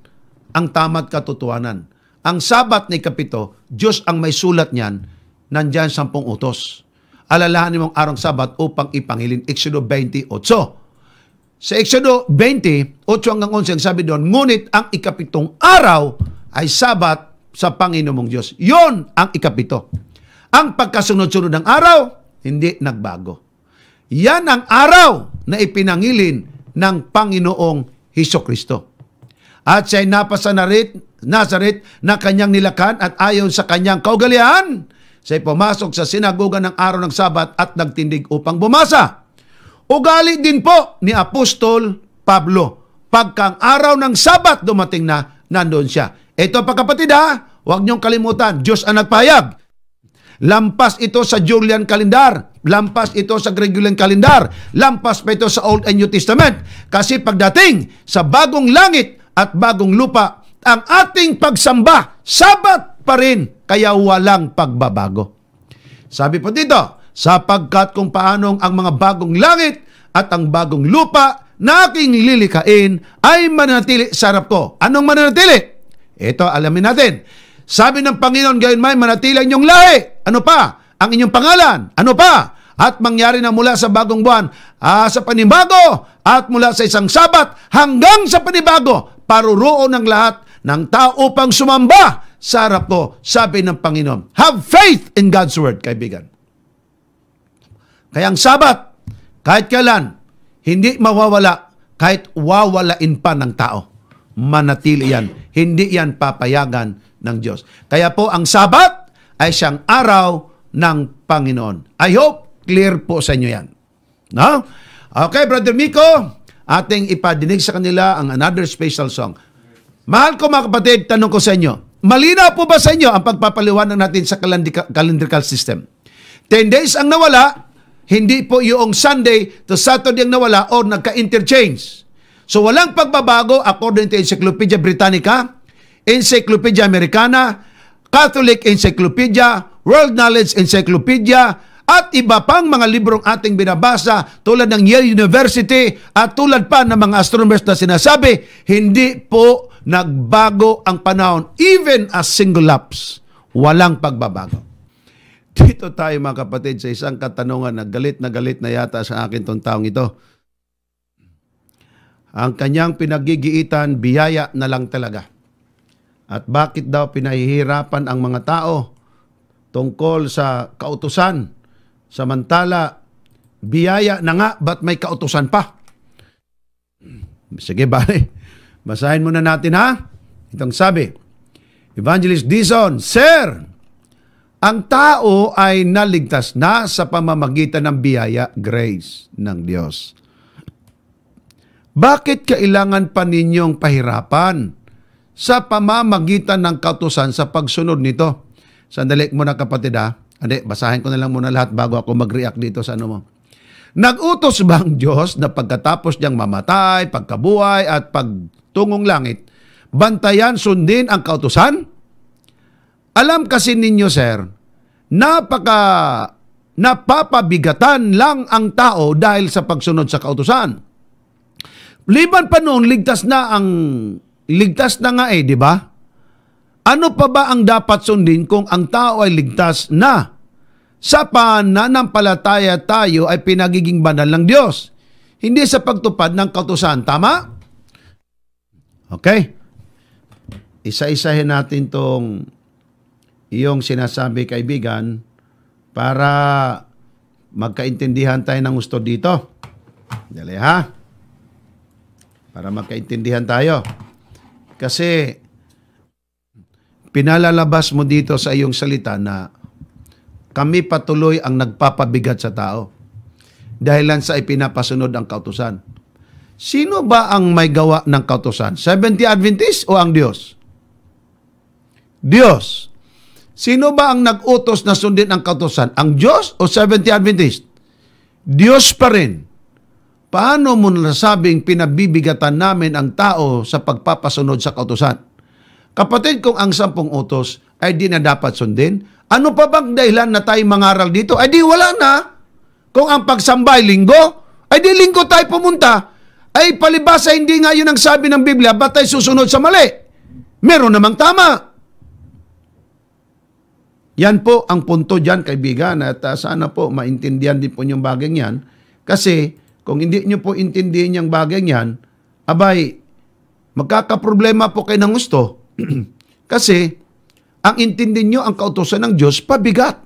ang tama't katotohanan. Ang sabat ni Kapito, Diyos ang may sulat niyan, nandyan sampung utos. Alalahanin mong arang sabat upang ipangilin. Exodo 28. Sa Exodo 20, 8 hanggang 11, ang sabi doon, ngunit ang ikapitong araw ay sabat sa Panginoon mong Diyos. Yon ang ikapito. Ang pagkasunod-sunod ng araw, hindi nagbago. Yan ang araw na ipinangilin ng Panginoong Heso Kristo. At siya'y napasa Nazaret, Nazaret na kanyang nilakan at ayon sa kanyang kaugalian, siya'y pumasok sa sinagoga ng araw ng Sabat at nagtindig upang bumasa. Ugali din po ni Apostol Pablo. Pagkang araw ng Sabat dumating na, nandoon siya. Ito pa kapatid ha, huwag niyong kalimutan, Diyos ang nagpahayag. Lampas ito sa Julian calendar. Lampas ito sa Gregorian calendar. Lampas pa ito sa Old and New Testament. Kasi pagdating sa bagong langit at bagong lupa, ang ating pagsamba, sabat pa rin, kaya walang pagbabago. Sabi po dito, sapagkat kung paanong ang mga bagong langit at ang bagong lupa na aking lilikain ay mananatili sa harap ko. Anong mananatili? Ito, alamin natin. Sabi ng Panginoon, gayon may manatili ang inyong lahi. Ano pa? Ang inyong pangalan. Ano pa? At mangyari na mula sa bagong buwan, ah, sa panibago, at mula sa isang sabat, hanggang sa panibago, paruroon ng lahat ng tao upang sumamba sa harap ko, sabi ng Panginoon. Have faith in God's Word, kaibigan. Kaya ang sabat, kahit kailan, hindi mawawala, kahit wawalain pa ng tao. Manatili yan. Hindi yan papayagan ng Diyos. Kaya po ang Sabat ay siyang araw ng Panginoon. I hope clear po sa inyo yan. No? Okay, Brother Miko, ating ipadinig sa kanila ang another special song. Mahal ko mga kapatid, tanong ko sa inyo, malinaw po ba sa inyo ang pagpapaliwanag natin sa calendrical, system? 10 days ang nawala, hindi po yung Sunday to Saturday ang nawala or nagka-interchange. So walang pagbabago according to Encyclopedia Britannica, Encyclopedia Americana, Catholic Encyclopedia, World Knowledge Encyclopedia, at iba pang mga librong ating binabasa tulad ng Yale University at tulad pa ng mga astronomers na sinasabi, hindi po nagbago ang panahon, even a single lapse. Walang pagbabago. Dito tayo mga kapatid sa isang katanungan na galit na galit na yata sa akin tong taong ito. Ang kanyang pinagigiitan, biyaya na lang talaga. At bakit daw pinahihirapan ang mga tao tungkol sa kautusan? Samantala, biyaya na nga, ba't may kautusan pa? Sige, bale. Basahin muna natin ha. Itong sabi, Evangelist Dizon, Sir, ang tao ay naligtas na sa pamamagitan ng biyaya, grace ng Diyos. Bakit kailangan pa ninyong pahirapan sa pamamagitan ng kautusan sa pagsunod nito? Sandali muna kapatid ha. Hindi, basahin ko na lang muna lahat bago ako mag-react dito sa ano mo. Nag-utos ba ang Diyos na pagkatapos niyang mamatay, pagkabuhay at pagtungong langit, bantayan sundin ang kautusan? Alam kasi ninyo, sir, napaka napapabigatan lang ang tao dahil sa pagsunod sa kautusan. Liban pa noon, ligtas na ang ligtas na nga eh, di ba? Ano pa ba ang dapat sundin kung ang tao ay ligtas na? Sa pananampalataya tayo ay pinagiging banal ng Diyos. Hindi sa pagtupad ng kautusan. Tama? Okay. Isa-isahin natin tong iyong sinasabi kaibigan para magkaintindihan tayo ng gusto dito. Dali ha? Para magkaintindihan tayo. Kasi pinalalabas mo dito sa iyong salita na kami patuloy ang nagpapabigat sa tao dahil lang sa ipinapasunod ang kautusan. Sino ba ang may gawa ng kautosan? 70 Adventist o ang Diyos? Diyos. Sino ba ang nag-utos na sundin ang kautosan? Ang Diyos o 70 Adventist? Diyos pa rin. Paano mo nasabing pinabibigatan namin ang tao sa pagpapasunod sa kautosan? Kapatid, kung ang sampung utos ay di na dapat sundin, ano pa bang dahilan na tayo mangaral dito? Ay di wala na. Kung ang pagsambay linggo, ay di linggo tayo pumunta. Ay palibasa hindi nga yun ang sabi ng Biblia, ba't tayo susunod sa mali? Meron namang tama. Yan po ang punto dyan, kaibigan, at uh, sana po maintindihan din po yung bagay yan. Kasi kung hindi nyo po intindihin yung bagay yan, abay, magkakaproblema po kayo ng gusto. Kasi ang intindihin nyo ang kautosan ng Diyos, pabigat.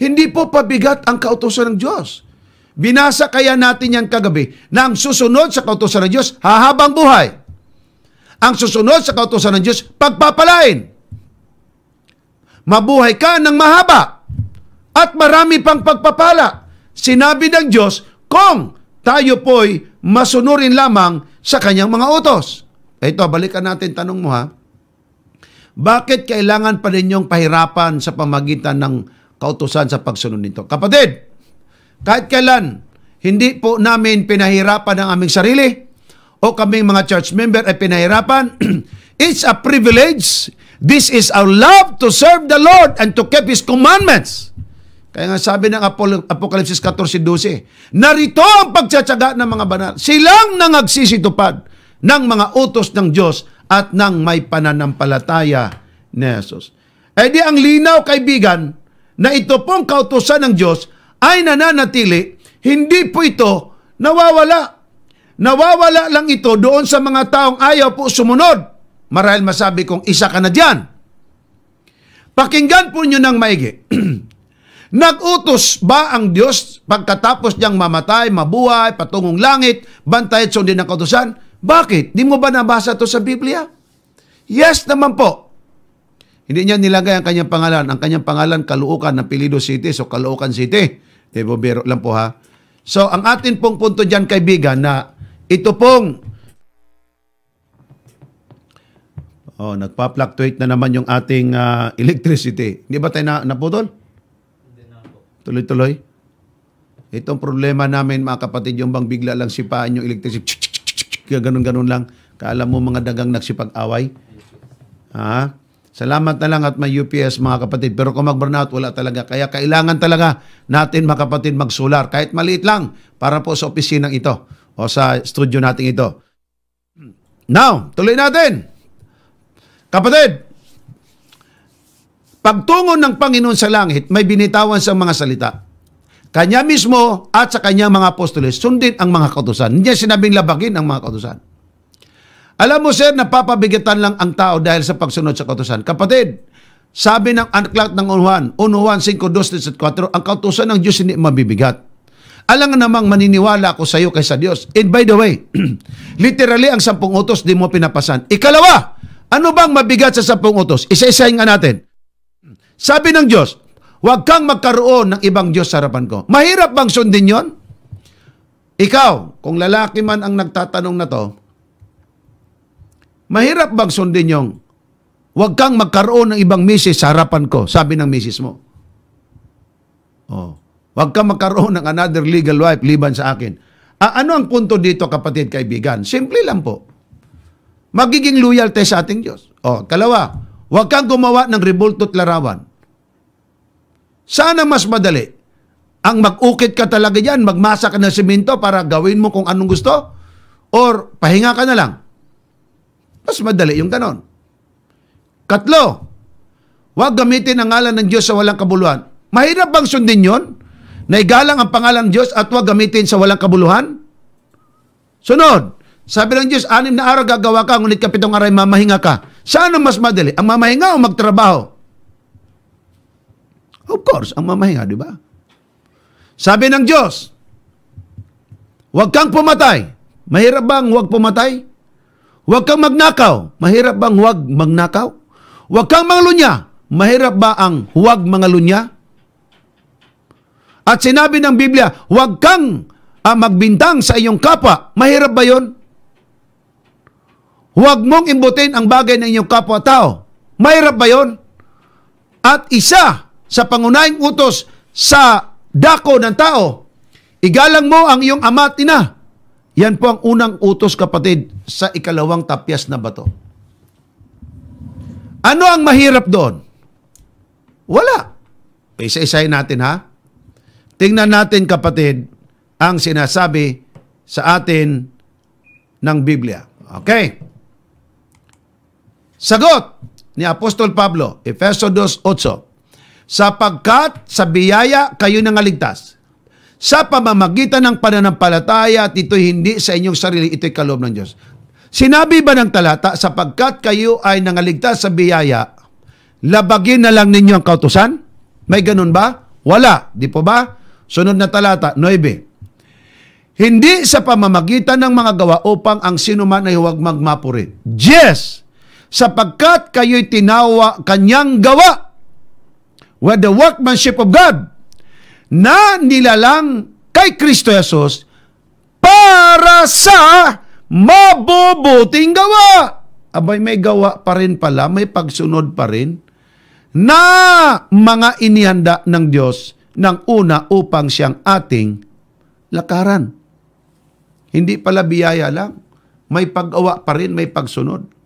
Hindi po pabigat ang kautosan ng Diyos. Binasa kaya natin yan kagabi na ang susunod sa kautosan ng Diyos, hahabang buhay. Ang susunod sa kautosan ng Diyos, pagpapalain mabuhay ka ng mahaba at marami pang pagpapala. Sinabi ng Diyos, kung tayo po'y masunurin lamang sa kanyang mga utos. Ito, balikan natin tanong mo ha. Bakit kailangan pa ninyong pahirapan sa pamagitan ng kautusan sa pagsunod nito? Kapatid, kahit kailan, hindi po namin pinahirapan ang aming sarili o kaming mga church member ay pinahirapan. It's a privilege This is our love to serve the Lord and to keep His commandments. Kaya nga sabi ng Apokalipsis 14.12, narito ang pagtsatsaga ng mga banal. Silang nangagsisitupad ng mga utos ng Diyos at ng may pananampalataya ni Jesus. Eh di ang linaw, kaibigan, na ito pong kautosan ng Diyos ay nananatili, hindi po ito nawawala. Nawawala lang ito doon sa mga taong ayaw po sumunod Marahil masabi kong isa ka na dyan. Pakinggan po nyo ng maigi. Nag-utos ba ang Diyos pagkatapos niyang mamatay, mabuhay, patungong langit, bantay at sundin ng kautusan? Bakit? Di mo ba nabasa to sa Biblia? Yes naman po. Hindi niya nilagay ang kanyang pangalan. Ang kanyang pangalan, Kaluukan ng Pilido City. So, Kaluukan City. Di ba, biro lang po ha. So, ang atin pong punto dyan, kaibigan, na ito pong Oh, nagpa-fluctuate na naman yung ating uh, electricity. Hindi ba tayo na, naputol? Hindi na po. Tuloy-tuloy. Itong problema namin, mga kapatid, yung bang bigla lang sipaan yung electricity. Ganun-ganun lang. Kaalam mo mga dagang nagsipag-away. Ha? Salamat na lang at may UPS mga kapatid. Pero kung mag-burnout, wala talaga. Kaya kailangan talaga natin mga kapatid mag-solar. Kahit maliit lang para po sa opisinang ito o sa studio natin ito. Now, tuloy natin. Kapatid, pagtungo ng Panginoon sa langit, may binitawan sa mga salita. Kanya mismo at sa kanyang mga apostoles, sundin ang mga kautusan. Hindi sinabing labagin ang mga kautusan. Alam mo sir, napapabigatan lang ang tao dahil sa pagsunod sa kautusan. Kapatid, sabi ng aklat ng 5, 2, 4, ang kautusan ng Diyos hindi mabibigat. Alam nga namang maniniwala ako sa iyo kaysa Diyos. And by the way, literally ang sampung utos di mo pinapasan. Ikalawa, ano bang mabigat sa sampung utos? Isa-isahin nga natin. Sabi ng Diyos, huwag kang magkaroon ng ibang Diyos sa harapan ko. Mahirap bang sundin yon? Ikaw, kung lalaki man ang nagtatanong na to, mahirap bang sundin yung huwag kang magkaroon ng ibang misis sa harapan ko, sabi ng misis mo. Oh. Huwag kang magkaroon ng another legal wife liban sa akin. Ah, ano ang punto dito kapatid kaibigan? Simple lang po magiging loyal tayo sa ating Diyos. O, kalawa, huwag kang gumawa ng rebulto at larawan. Sana mas madali. Ang mag-ukit ka talaga yan, magmasa ka ng simento para gawin mo kung anong gusto, or pahinga ka na lang. Mas madali yung ganon. Katlo, huwag gamitin ang ngalan ng Diyos sa walang kabuluhan. Mahirap bang sundin yon? Na igalang ang pangalan ng Diyos at huwag gamitin sa walang kabuluhan? Sunod, sabi ng Diyos, anim na araw gagawa ka, ngunit kapitong araw mamahinga ka. Saan ang mas madali? Ang mamahinga o magtrabaho? Of course, ang mamahinga, di ba? Sabi ng Diyos, huwag kang pumatay. Mahirap bang huwag pumatay? Huwag kang magnakaw. Mahirap bang huwag magnakaw? Huwag kang mangalunya. Mahirap ba ang huwag mangalunya? At sinabi ng Biblia, huwag kang ang magbintang sa iyong kapwa. Mahirap ba yon? Huwag mong imbutin ang bagay ng iyong kapwa-tao. Mahirap ba yon? At isa sa pangunahing utos sa dako ng tao, igalang mo ang iyong ama at ina. Yan po ang unang utos kapatid sa ikalawang tapyas na bato. Ano ang mahirap doon? Wala. Isa-isahin natin ha. Tingnan natin kapatid ang sinasabi sa atin ng Biblia. Okay. Sagot ni Apostol Pablo, Efeso 2.8, Sapagkat sa biyaya kayo nangaligtas, sa pamamagitan ng pananampalataya at ito'y hindi sa inyong sarili, ito'y kaloob ng Diyos. Sinabi ba ng talata, sapagkat kayo ay nangaligtas sa biyaya, labagin na lang ninyo ang kautusan? May ganun ba? Wala. Di po ba? Sunod na talata, 9. Hindi sa pamamagitan ng mga gawa upang ang sinuman ay huwag magmapurin. Yes! Sapagkat kayo'y tinawa kanyang gawa with the workmanship of God na nilalang kay Kristo Jesus para sa mabubuting gawa. Abay, may gawa pa rin pala, may pagsunod pa rin na mga inihanda ng Diyos ng una upang siyang ating lakaran. Hindi pala biyaya lang. May pag-awa pa rin, may pagsunod.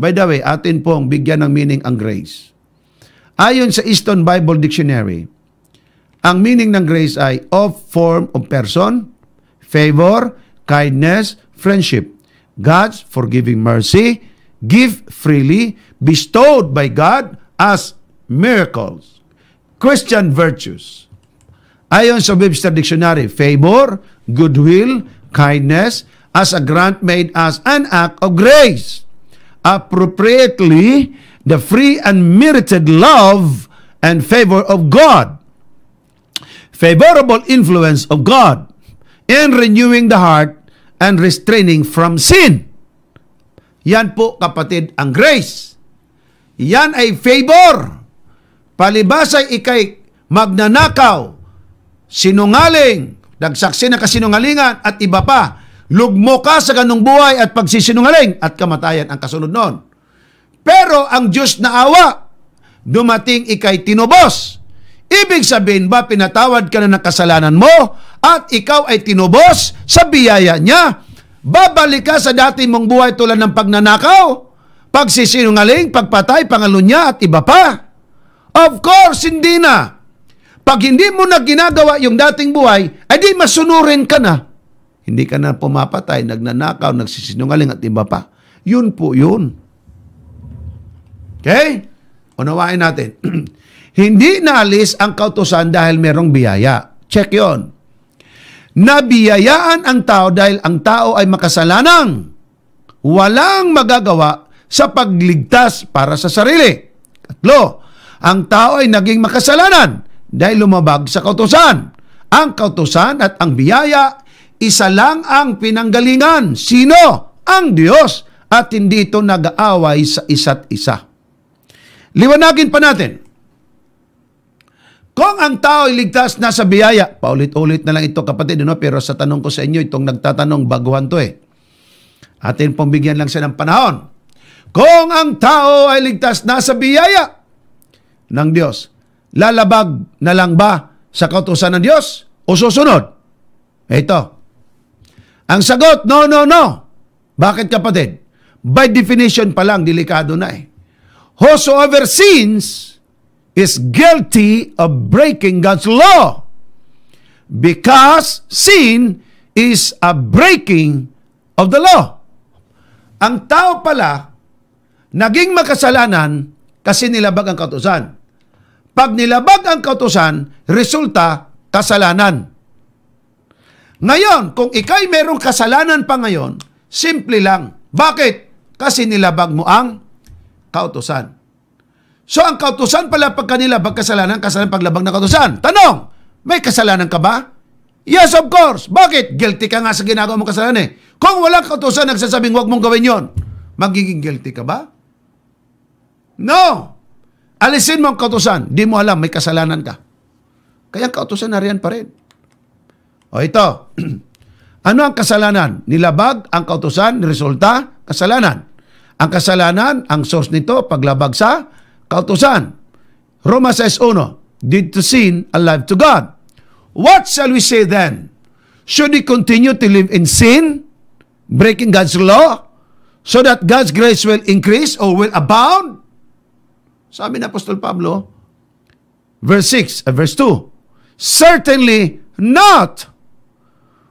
By the way, atin pong bigyan ng meaning ang grace. Ayon sa Easton Bible Dictionary, ang meaning ng grace ay of form of person, favor, kindness, friendship, God's forgiving mercy, give freely, bestowed by God as miracles, Christian virtues. Ayon sa Webster Dictionary, favor, goodwill, kindness, as a grant made as an act of grace. Appropriately, the free and merited love and favor of God. Favorable influence of God in renewing the heart and restraining from sin. Yan po kapatid ang grace. Yan ay favor. Palibas ay ikay magnanakaw, sinungaling, nagsaksi na kasinungalingan at iba pa. Lugmo ka sa ganong buhay at pagsisinungaling at kamatayan ang kasunod noon. Pero ang Diyos na awa, dumating ikay tinubos. Ibig sabihin ba pinatawad ka na ng kasalanan mo at ikaw ay tinubos sa biyaya niya? Babalik ka sa dati mong buhay tulad ng pagnanakaw, pagsisinungaling, pagpatay, pangalunya at iba pa? Of course, hindi na. Pag hindi mo na ginagawa yung dating buhay, ay di masunurin ka na. Hindi ka na pumapatay, nagnanakaw, nagsisinungaling at iba pa. Yun po yun. Okay? Unawain natin. Hindi naalis ang kautosan dahil merong biyaya. Check yon. Nabiyayaan ang tao dahil ang tao ay makasalanang. Walang magagawa sa pagligtas para sa sarili. Katlo, ang tao ay naging makasalanan dahil lumabag sa kautosan. Ang kautosan at ang biyaya, isa lang ang pinanggalingan. Sino? Ang Diyos. At hindi ito nag-aaway sa isa't isa. Liwanagin pa natin. Kung ang tao ay ligtas na sa biyaya, paulit-ulit na lang ito kapatid, no? pero sa tanong ko sa inyo, itong nagtatanong, baguhan to eh. Atin pong bigyan lang siya ng panahon. Kung ang tao ay ligtas na sa biyaya ng Diyos, lalabag na lang ba sa kautusan ng Diyos o susunod? Ito. Ang sagot, no, no, no. Bakit kapatid? By definition pa lang, delikado na eh. Whosoever sins is guilty of breaking God's law. Because sin is a breaking of the law. Ang tao pala, naging makasalanan kasi nilabag ang kautusan. Pag nilabag ang kautusan, resulta kasalanan. Ngayon, kung ikay merong kasalanan pa ngayon, simple lang. Bakit? Kasi nilabag mo ang kautusan. So ang kautusan pala pag kanila pagkasalanan, kasalanan paglabag ng kautusan. Tanong, may kasalanan ka ba? Yes, of course. Bakit? Guilty ka nga sa ginagawa mong kasalanan eh. Kung walang kautusan nagsasabing huwag mong gawin yon, magiging guilty ka ba? No. Alisin mo ang kautusan. Di mo alam, may kasalanan ka. Kaya ang kautusan nariyan pa rin. O ito, Ano ang kasalanan? Nilabag ang kautusan, resulta, kasalanan. Ang kasalanan, ang source nito, paglabag sa kautusan. Roma 6.1, did to sin, alive to God. What shall we say then? Should we continue to live in sin, breaking God's law, so that God's grace will increase or will abound? Sabi ni Apostol Pablo, verse 6, uh, verse 2, Certainly not.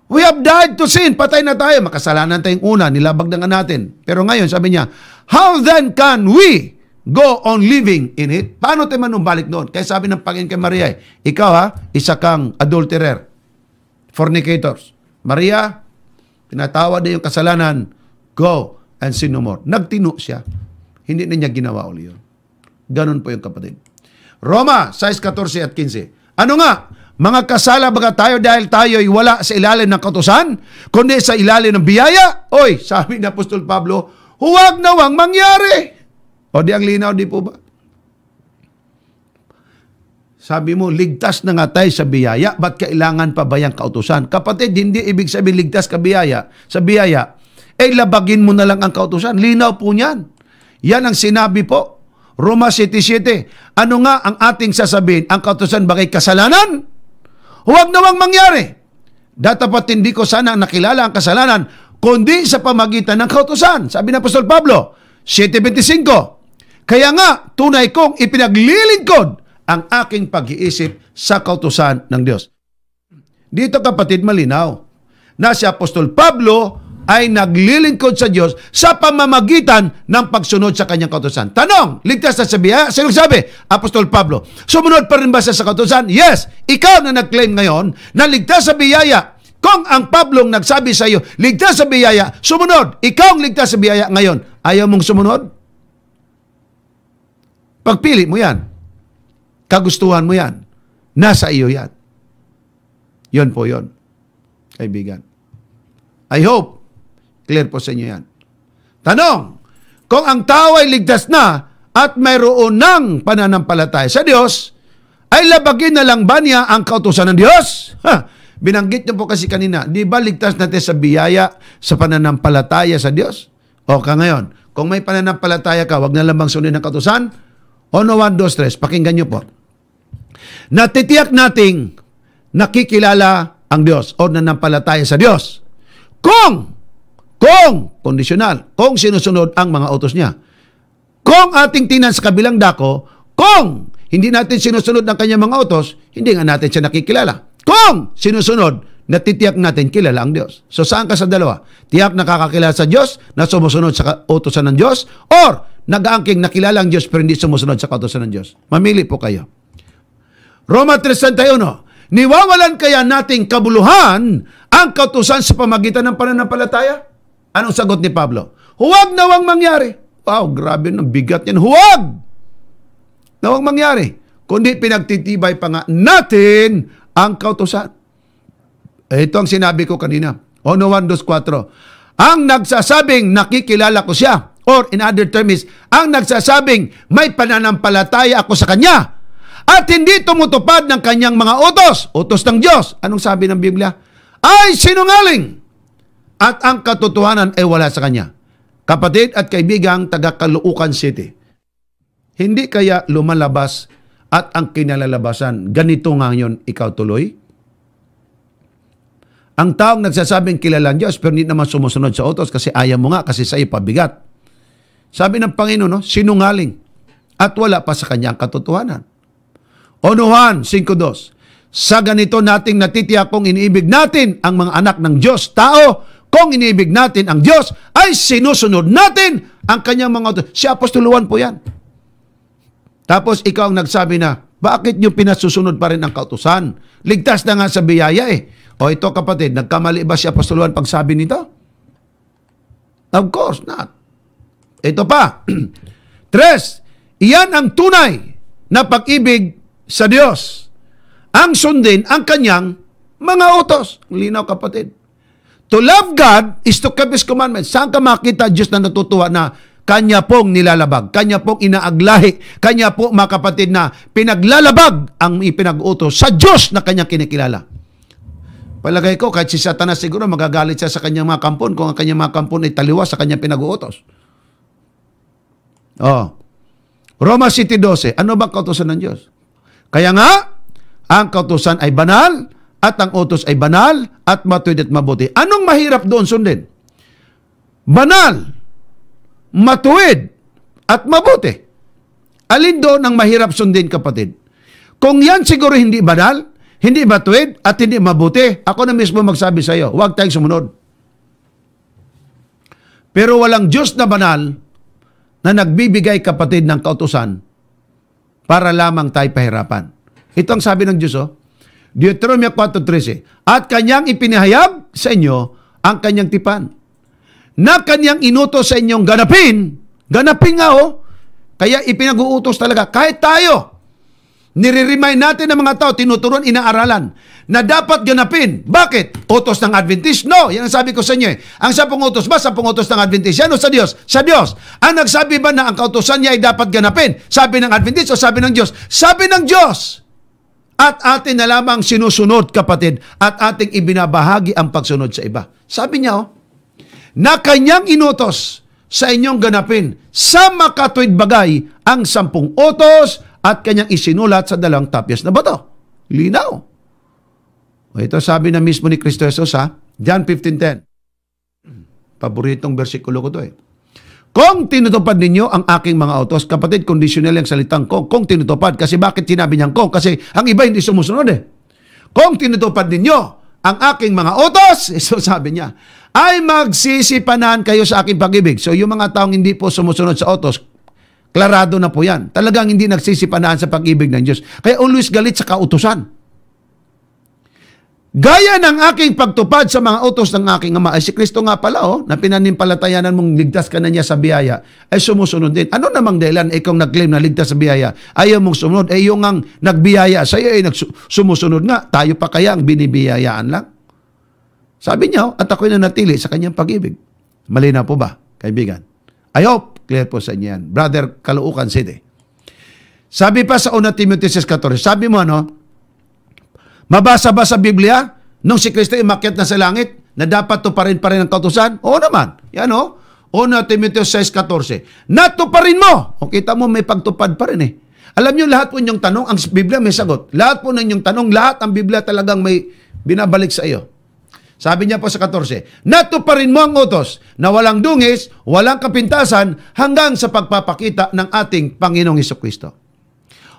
We have died to sin. Patay na tayo. Makasalanan tayong una. Nilabag na nga natin. Pero ngayon, sabi niya, How then can we go on living in it? Paano tayo manumbalik doon? Kaya sabi ng Panginoon kay Maria, ikaw ha, isa kang adulterer, fornicators. Maria, pinatawad na yung kasalanan, go and sin no more. Nagtino siya. Hindi na niya ginawa uli yun. Ganon po yung kapatid. Roma 6.14 at 15. Ano nga? Mga kasala baga tayo dahil tayo ay wala sa ilalim ng katusan, kundi sa ilalim ng biyaya? Oy, sabi ni Apostol Pablo, huwag nawang mangyari. O di ang linaw, di po ba? Sabi mo, ligtas na nga tayo sa biyaya, ba't kailangan pa ba yung kautusan? Kapatid, hindi ibig sabihin ligtas ka biyaya, sa biyaya, eh labagin mo na lang ang kautusan. Linaw po niyan. Yan ang sinabi po. Roma 7.7. Ano nga ang ating sasabihin? Ang kautusan bagay kasalanan? Huwag nawang mangyari. Datapat hindi ko sana nakilala ang kasalanan, kundi sa pamagitan ng kautusan. Sabi ng Apostol Pablo, 7.25. Kaya nga, tunay kong ipinaglilingkod ang aking pag-iisip sa kautusan ng Diyos. Dito kapatid malinaw na si Apostol Pablo ay naglilingkod sa Diyos sa pamamagitan ng pagsunod sa kanyang kautusan. Tanong, ligtas na sa biya? Sino sabi? Apostol Pablo. Sumunod pa rin ba siya sa kautusan? Yes. Ikaw na nag-claim ngayon na ligtas sa biyaya. Kung ang Pablong nagsabi sa iyo, ligtas sa biyaya, sumunod. Ikaw ang ligtas sa biyaya ngayon. Ayaw mong sumunod? Pagpili mo yan. Kagustuhan mo yan. Nasa iyo yan. Yon po yon, kaibigan. I hope, clear po sa inyo yan. Tanong, kung ang tao ay ligtas na at mayroon ng pananampalataya sa Diyos, ay labagin na lang ba niya ang kautusan ng Diyos? Ha, binanggit niyo po kasi kanina, di ba ligtas natin sa biyaya, sa pananampalataya sa Diyos? O ka ngayon, kung may pananampalataya ka, wag na lamang sunod ng kautusan? Ono 1, 2, 3, pakinggan niyo po. Natitiyak nating nakikilala ang Diyos o nanampalataya sa Diyos. Kung, kung, kondisyonal, kung sinusunod ang mga utos niya. Kung ating tingnan sa kabilang dako, kung hindi natin sinusunod ang kanyang mga utos, hindi nga natin siya nakikilala. Kung sinusunod, natitiyak natin kilala ang Diyos. So saan ka sa dalawa? Tiyak nakakakilala sa Diyos na sumusunod sa utosan ng Diyos or nag-aangking nakilala ang Diyos pero hindi sumusunod sa kautosan ng Diyos. Mamili po kayo. Roma 3.31 Niwawalan kaya nating kabuluhan ang kautusan sa pamagitan ng pananampalataya? Anong sagot ni Pablo? Huwag nawang mangyari. Wow, grabe ng bigat yan. Huwag! Nawang mangyari. Kundi pinagtitibay pa nga natin ang kautusan. Ito ang sinabi ko kanina. Ono 1, 2, 4. Ang nagsasabing nakikilala ko siya or in other terms, ang nagsasabing may pananampalataya ako sa Kanya at hindi tumutupad ng kanyang mga utos, utos ng Diyos. Anong sabi ng Biblia? Ay sinungaling at ang katotohanan ay wala sa Kanya. Kapatid at kaibigang taga Caloocan City, hindi kaya lumalabas at ang kinalalabasan, ganito nga yun, ikaw tuloy? Ang taong nagsasabing kilala ang Diyos pero hindi naman sumusunod sa utos kasi ayaw mo nga kasi sa pabigat. Sabi ng Panginoon, no, sinungaling at wala pa sa kanya ang katotohanan. Ono Juan 5.2 Sa ganito nating natitiyak kung iniibig natin ang mga anak ng Diyos, tao, kung iniibig natin ang Diyos, ay sinusunod natin ang kanyang mga utos. Si Apostol Juan po yan. Tapos ikaw ang nagsabi na, bakit nyo pinasusunod pa rin ang kautusan? Ligtas na nga sa biyaya eh. O ito kapatid, nagkamali ba si Apostol Juan pagsabi nito? Of course not. Ito pa. Tres, iyan ang tunay na pag-ibig sa Diyos. Ang sundin ang kanyang mga utos. Linaw kapatid. To love God is to keep His commandments. Saan ka makita Diyos na natutuwa na kanya pong nilalabag, kanya pong inaaglahi, kanya po mga kapatid na pinaglalabag ang ipinag-utos sa Diyos na kanya kinikilala. Palagay ko, kahit si Satanas siguro magagalit siya sa kanyang mga kampon kung ang kanyang mga kampon ay taliwas sa kanyang pinag-uutos. Oh. Roma City 12, ano bang kautosan ng Diyos? Kaya nga, ang kautosan ay banal, at ang utos ay banal, at matuwid at mabuti. Anong mahirap doon sundin? Banal, matuwid, at mabuti. Alin doon ang mahirap sundin, kapatid? Kung yan siguro hindi banal, hindi matuwid, at hindi mabuti, ako na mismo magsabi sa iyo, huwag tayong sumunod. Pero walang Diyos na banal na nagbibigay kapatid ng kautusan para lamang tayo pahirapan. Ito ang sabi ng Diyos, oh. Deuteronomy 4.13 At kanyang ipinahayag sa inyo ang kanyang tipan na kanyang inutos sa inyong ganapin. Ganapin nga, oh. Kaya ipinag-uutos talaga. Kahit tayo, nire-remind natin ng mga tao, tinuturuan, inaaralan, na dapat ganapin. Bakit? Utos ng Adventist? No, yan ang sabi ko sa inyo. Eh. Ang sapong utos ba? Sapong utos ng Adventist. Yan o sa Diyos? Sa Diyos. Ang nagsabi ba na ang kautosan niya ay dapat ganapin? Sabi ng Adventist o sabi ng Diyos? Sabi ng Diyos. At atin na lamang sinusunod, kapatid, at ating ibinabahagi ang pagsunod sa iba. Sabi niya, oh, na kanyang inutos sa inyong ganapin sa makatwid bagay ang sampung utos at kanyang isinulat sa dalang tapyas na bato. Linaw. O ito sabi na mismo ni Kristo Jesus ha, John 15.10. Paboritong versikulo ko to eh. Kung tinutupad ninyo ang aking mga utos, kapatid, conditional yung salitang kung. Kung tinutupad, kasi bakit sinabi niyang kung? Kasi ang iba hindi sumusunod eh. Kung tinutupad ninyo ang aking mga utos, so sabi niya, ay magsisipanan kayo sa aking pag-ibig. So yung mga taong hindi po sumusunod sa utos, klarado na po yan. Talagang hindi nagsisipanaan sa pag-ibig ng Diyos. Kaya always galit sa kautusan. Gaya ng aking pagtupad sa mga utos ng aking ama, ay si Kristo nga pala, oh, na pinanimpalatayanan mong ligtas ka na niya sa biyaya, ay sumusunod din. Ano namang dahilan ikaw nag-claim na ligtas sa biyaya? Ayaw mong sumunod, ay yung ang nagbiyaya sa iyo ay sumusunod nga. Tayo pa kaya ang binibiyayaan lang? Sabi niya, oh, at ako'y nanatili sa kanyang pag-ibig. Malina po ba, kaibigan? I hope, clear po sa inyo. Brother Caloocan City. Sabi pa sa 1 Timothy 6.14, sabi mo ano, mabasa ba sa Biblia, nung si Kristo umakyat na sa langit, na dapat to pa rin ang kautusan? Oo naman. Yan o. 1 Timothy 6.14. Natuparin mo. O kita mo, may pagtupad pa rin eh. Alam niyo lahat po ninyong tanong, ang Biblia may sagot. Lahat po ninyong tanong, lahat ang Biblia talagang may binabalik sa iyo. Sabi niya po sa 14, natuparin mo ang utos na walang dungis, walang kapintasan hanggang sa pagpapakita ng ating Panginoong Kristo.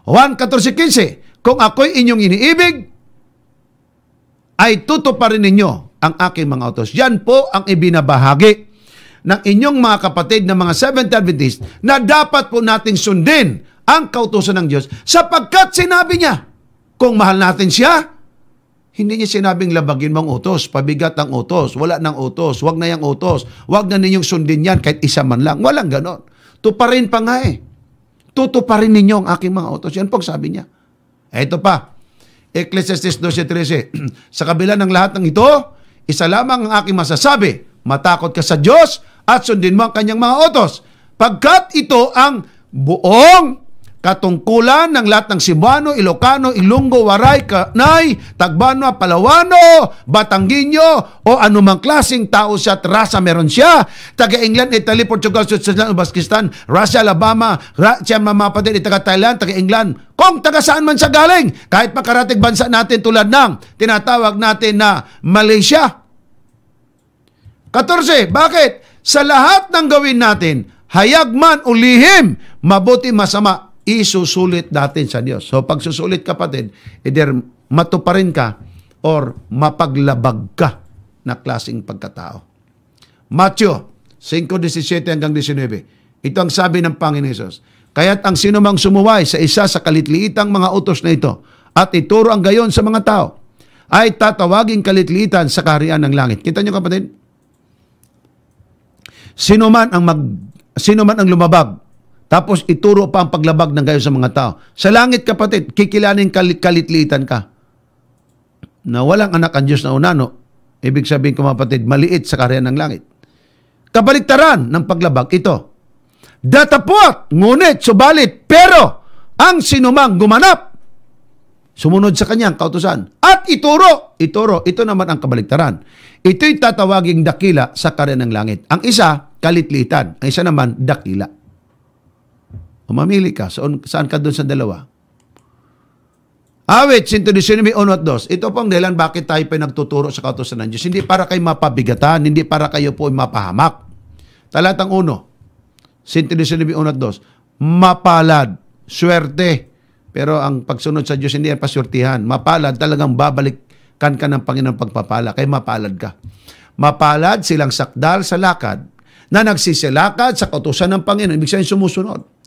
Juan 14.15, kung ako'y inyong iniibig, ay tutuparin ninyo ang aking mga utos. Yan po ang ibinabahagi ng inyong mga kapatid na mga Seventh Adventist na dapat po nating sundin ang kautosan ng Diyos sapagkat sinabi niya, kung mahal natin siya, hindi niya sinabing labagin mong utos, pabigat ang utos, wala nang utos, wag na yung utos, wag na ninyong sundin yan kahit isa man lang. Walang ganon. Tuparin pa nga eh. Tutuparin ninyo ang aking mga utos. Yan po sabi niya. Ito pa, Ecclesiastes 12.13, Sa kabila ng lahat ng ito, isa lamang ang aking masasabi, matakot ka sa Diyos at sundin mo ang kanyang mga utos. Pagkat ito ang buong katungkulan ng lahat ng Cebuano, Ilocano, Ilonggo, Waray, Kanay, Tagbano, Palawano, Batangginyo, o anumang klaseng tao siya at rasa meron siya. Taga-England, Italy, Portugal, Switzerland, Uzbekistan, Russia, Alabama, Ra siya mamapatid, taga-Thailand, taga-England. Kung taga saan man siya galing, kahit makarating bansa natin tulad ng tinatawag natin na Malaysia. 14. Bakit? Sa lahat ng gawin natin, hayag man o lihim, mabuti masama, isusulit natin sa Diyos. So pag susulit kapatid, either matuparin ka or mapaglabag ka na klaseng pagkatao. Matthew 5.17 hanggang 19. Ito ang sabi ng Panginoon Hesus. Kaya't ang sinumang sumuway sa isa sa kalitliitang mga utos na ito at ituro ang gayon sa mga tao, ay tatawaging kalitliitan sa kaharian ng langit. Kita niyo kapatid? Sino man ang mag sino man ang lumabag tapos ituro pa ang paglabag ng gayo sa mga tao. Sa langit kapatid, kikilanin kalit kalitlitan ka. Na walang anak ang Diyos na unano, ibig sabihin ko kapatid, maliit sa karya ng langit. Kabaliktaran ng paglabag ito. Datapot, ngunit, subalit, pero ang sinumang gumanap Sumunod sa kanyang kautusan. At ituro, ituro, ito naman ang kabaliktaran. Ito'y tatawaging dakila sa karya ng langit. Ang isa, kalitlitan. Ang isa naman, dakila. Mamili ka, saan, saan ka doon sa dalawa? Awit, 119, 1 at 2. Ito pong dahilan bakit tayo pa nagtuturo sa kautosan ng Diyos. Hindi para kayo mapabigatan, hindi para kayo po mapahamak. Talatang 1, 119, 1 at 2. Mapalad, swerte. Pero ang pagsunod sa Diyos, hindi yan paswertihan. Mapalad, talagang babalikan ka ng Panginoon pagpapala. Kaya mapalad ka. Mapalad silang sakdal sa lakad na nagsisilakad sa kautosan ng Panginoon. Ibig sabihin sumusunod.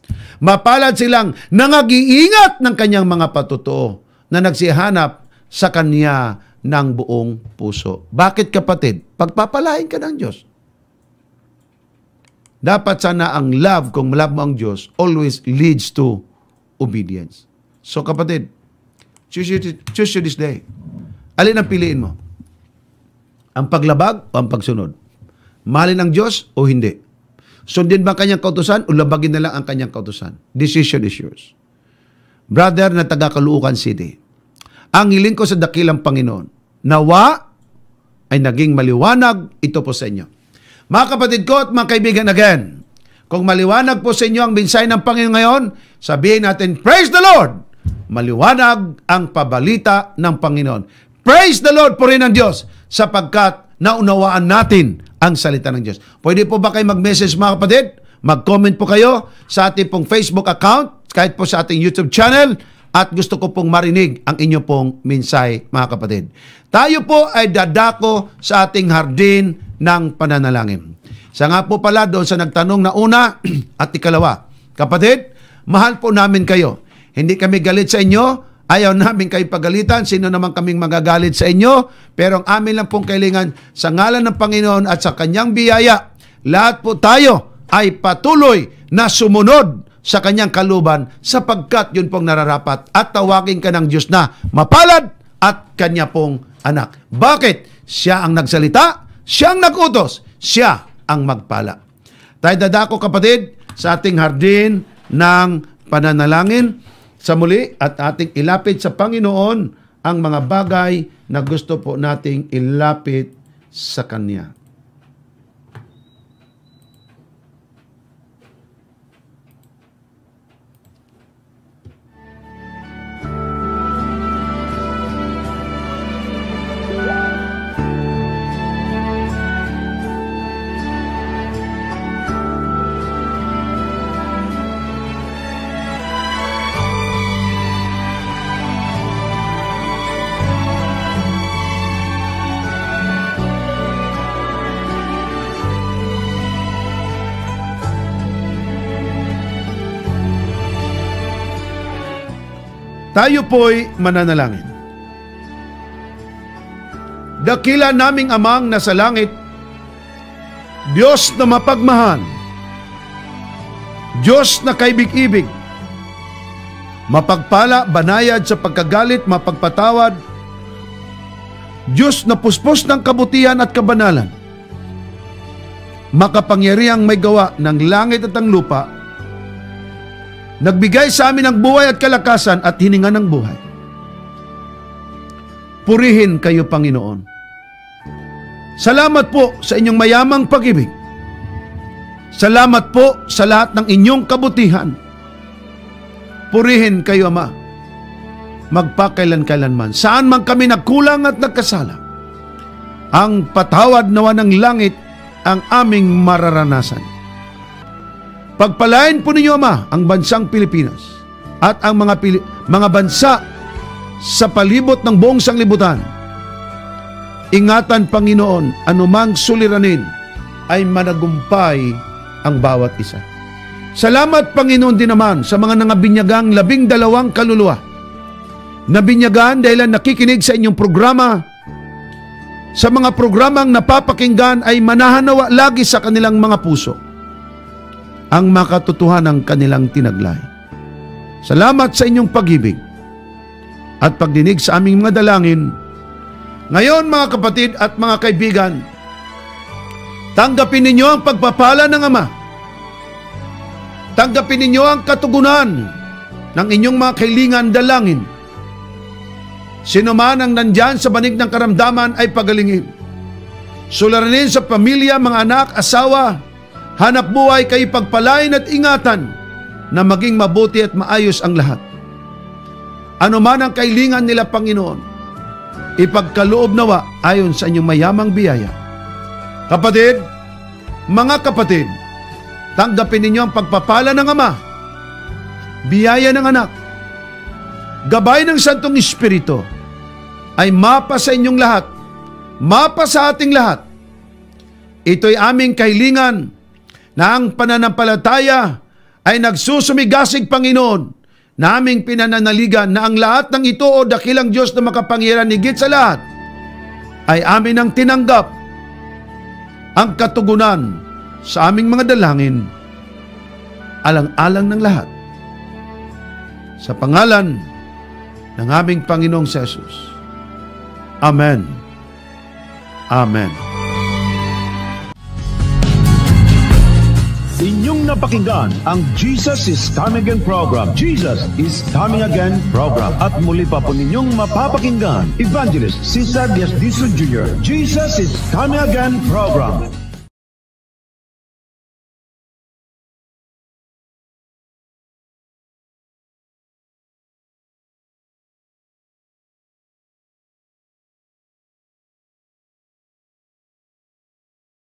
Mapalad silang nangag-iingat ng kanyang mga patutuo na nagsihanap sa Kanya ng buong puso. Bakit kapatid? Pagpapalain ka ng Diyos. Dapat sana ang love, kung love mo ang Diyos, always leads to obedience. So kapatid, choose you, this day. Alin ang piliin mo? Ang paglabag o ang pagsunod? Mahalin ang Diyos o hindi? Sundin ba ang kanyang kautusan o labagin na lang ang kanyang kautusan? Decision is yours. Brother na taga Caloocan City, ang hiling ko sa dakilang Panginoon, nawa ay naging maliwanag ito po sa inyo. Mga kapatid ko at mga kaibigan again, kung maliwanag po sa inyo ang binsay ng Panginoon ngayon, sabihin natin, Praise the Lord! Maliwanag ang pabalita ng Panginoon. Praise the Lord po rin ng Diyos sapagkat naunawaan natin ang salita ng Diyos. Pwede po ba kayo mag-message mga kapatid? Mag-comment po kayo sa ating pong Facebook account, kahit po sa ating YouTube channel, at gusto ko pong marinig ang inyo pong minsay, mga kapatid. Tayo po ay dadako sa ating hardin ng pananalangin. Sa nga po pala doon sa nagtanong na una at ikalawa, kapatid, mahal po namin kayo. Hindi kami galit sa inyo, Ayaw namin kayo pagalitan, sino naman kaming magagalit sa inyo, pero ang amin lang pong kailangan sa ngalan ng Panginoon at sa kanyang biyaya, lahat po tayo ay patuloy na sumunod sa kanyang kaluban sapagkat yun pong nararapat at tawagin ka ng Diyos na mapalad at kanya pong anak. Bakit? Siya ang nagsalita, siya ang nagutos, siya ang magpala. Tayo dadako kapatid sa ating hardin ng pananalangin sa muli at ating ilapit sa Panginoon ang mga bagay na gusto po nating ilapit sa Kanya. Tayo po'y mananalangin. Dakila naming amang nasa langit, Diyos na mapagmahal, Diyos na kaibig-ibig, mapagpala, banayad sa pagkagalit, mapagpatawad, Diyos na puspos ng kabutihan at kabanalan, makapangyarihang may gawa ng langit at ang lupa, Nagbigay sa amin ng buhay at kalakasan at hininga ng buhay. Purihin kayo, Panginoon. Salamat po sa inyong mayamang pag-ibig. Salamat po sa lahat ng inyong kabutihan. Purihin kayo, Ama. Magpakailan-kailanman. Saan man kami nagkulang at nagkasala. Ang patawad nawa ng langit ang aming mararanasan. Pagpalain po ninyo, Ama, ang bansang Pilipinas at ang mga, Pili- mga bansa sa palibot ng buong sanglibutan. Ingatan, Panginoon, anumang suliranin ay managumpay ang bawat isa. Salamat, Panginoon, din naman sa mga nangabinyagang labing dalawang kaluluwa. Nabinyagan dahil nakikinig sa inyong programa. Sa mga programang napapakinggan ay manahanawa lagi sa kanilang mga puso ang makatotohan ng kanilang tinaglay. Salamat sa inyong pag-ibig at pagdinig sa aming mga dalangin. Ngayon mga kapatid at mga kaibigan, tanggapin ninyo ang pagpapala ng Ama. Tanggapin ninyo ang katugunan ng inyong mga kailingan dalangin. Sino man ang nandyan sa banig ng karamdaman ay pagalingin. Suliranin sa pamilya, mga anak, asawa, hanap buhay kay pagpalain at ingatan na maging mabuti at maayos ang lahat. Ano man ang kailingan nila, Panginoon, ipagkaloob nawa ayon sa inyong mayamang biyaya. Kapatid, mga kapatid, tanggapin ninyo ang pagpapala ng Ama, biyaya ng anak, gabay ng Santong Espiritu, ay mapa sa inyong lahat, mapa sa ating lahat. Ito'y aming kahilingan na ang pananampalataya ay nagsusumigasig Panginoon na aming pinananaligan na ang lahat ng ito o dakilang Diyos na makapangyarihan higit sa lahat ay amin ang tinanggap ang katugunan sa aming mga dalangin alang-alang ng lahat sa pangalan ng aming Panginoong Jesus. Amen. Amen. Inyong napakinggan ang Jesus is Coming Again program. Jesus is Coming Again program. At muli pa po ninyong mapapakinggan Evangelist Cesar Diaz Diso Jr. Jesus is Coming Again program.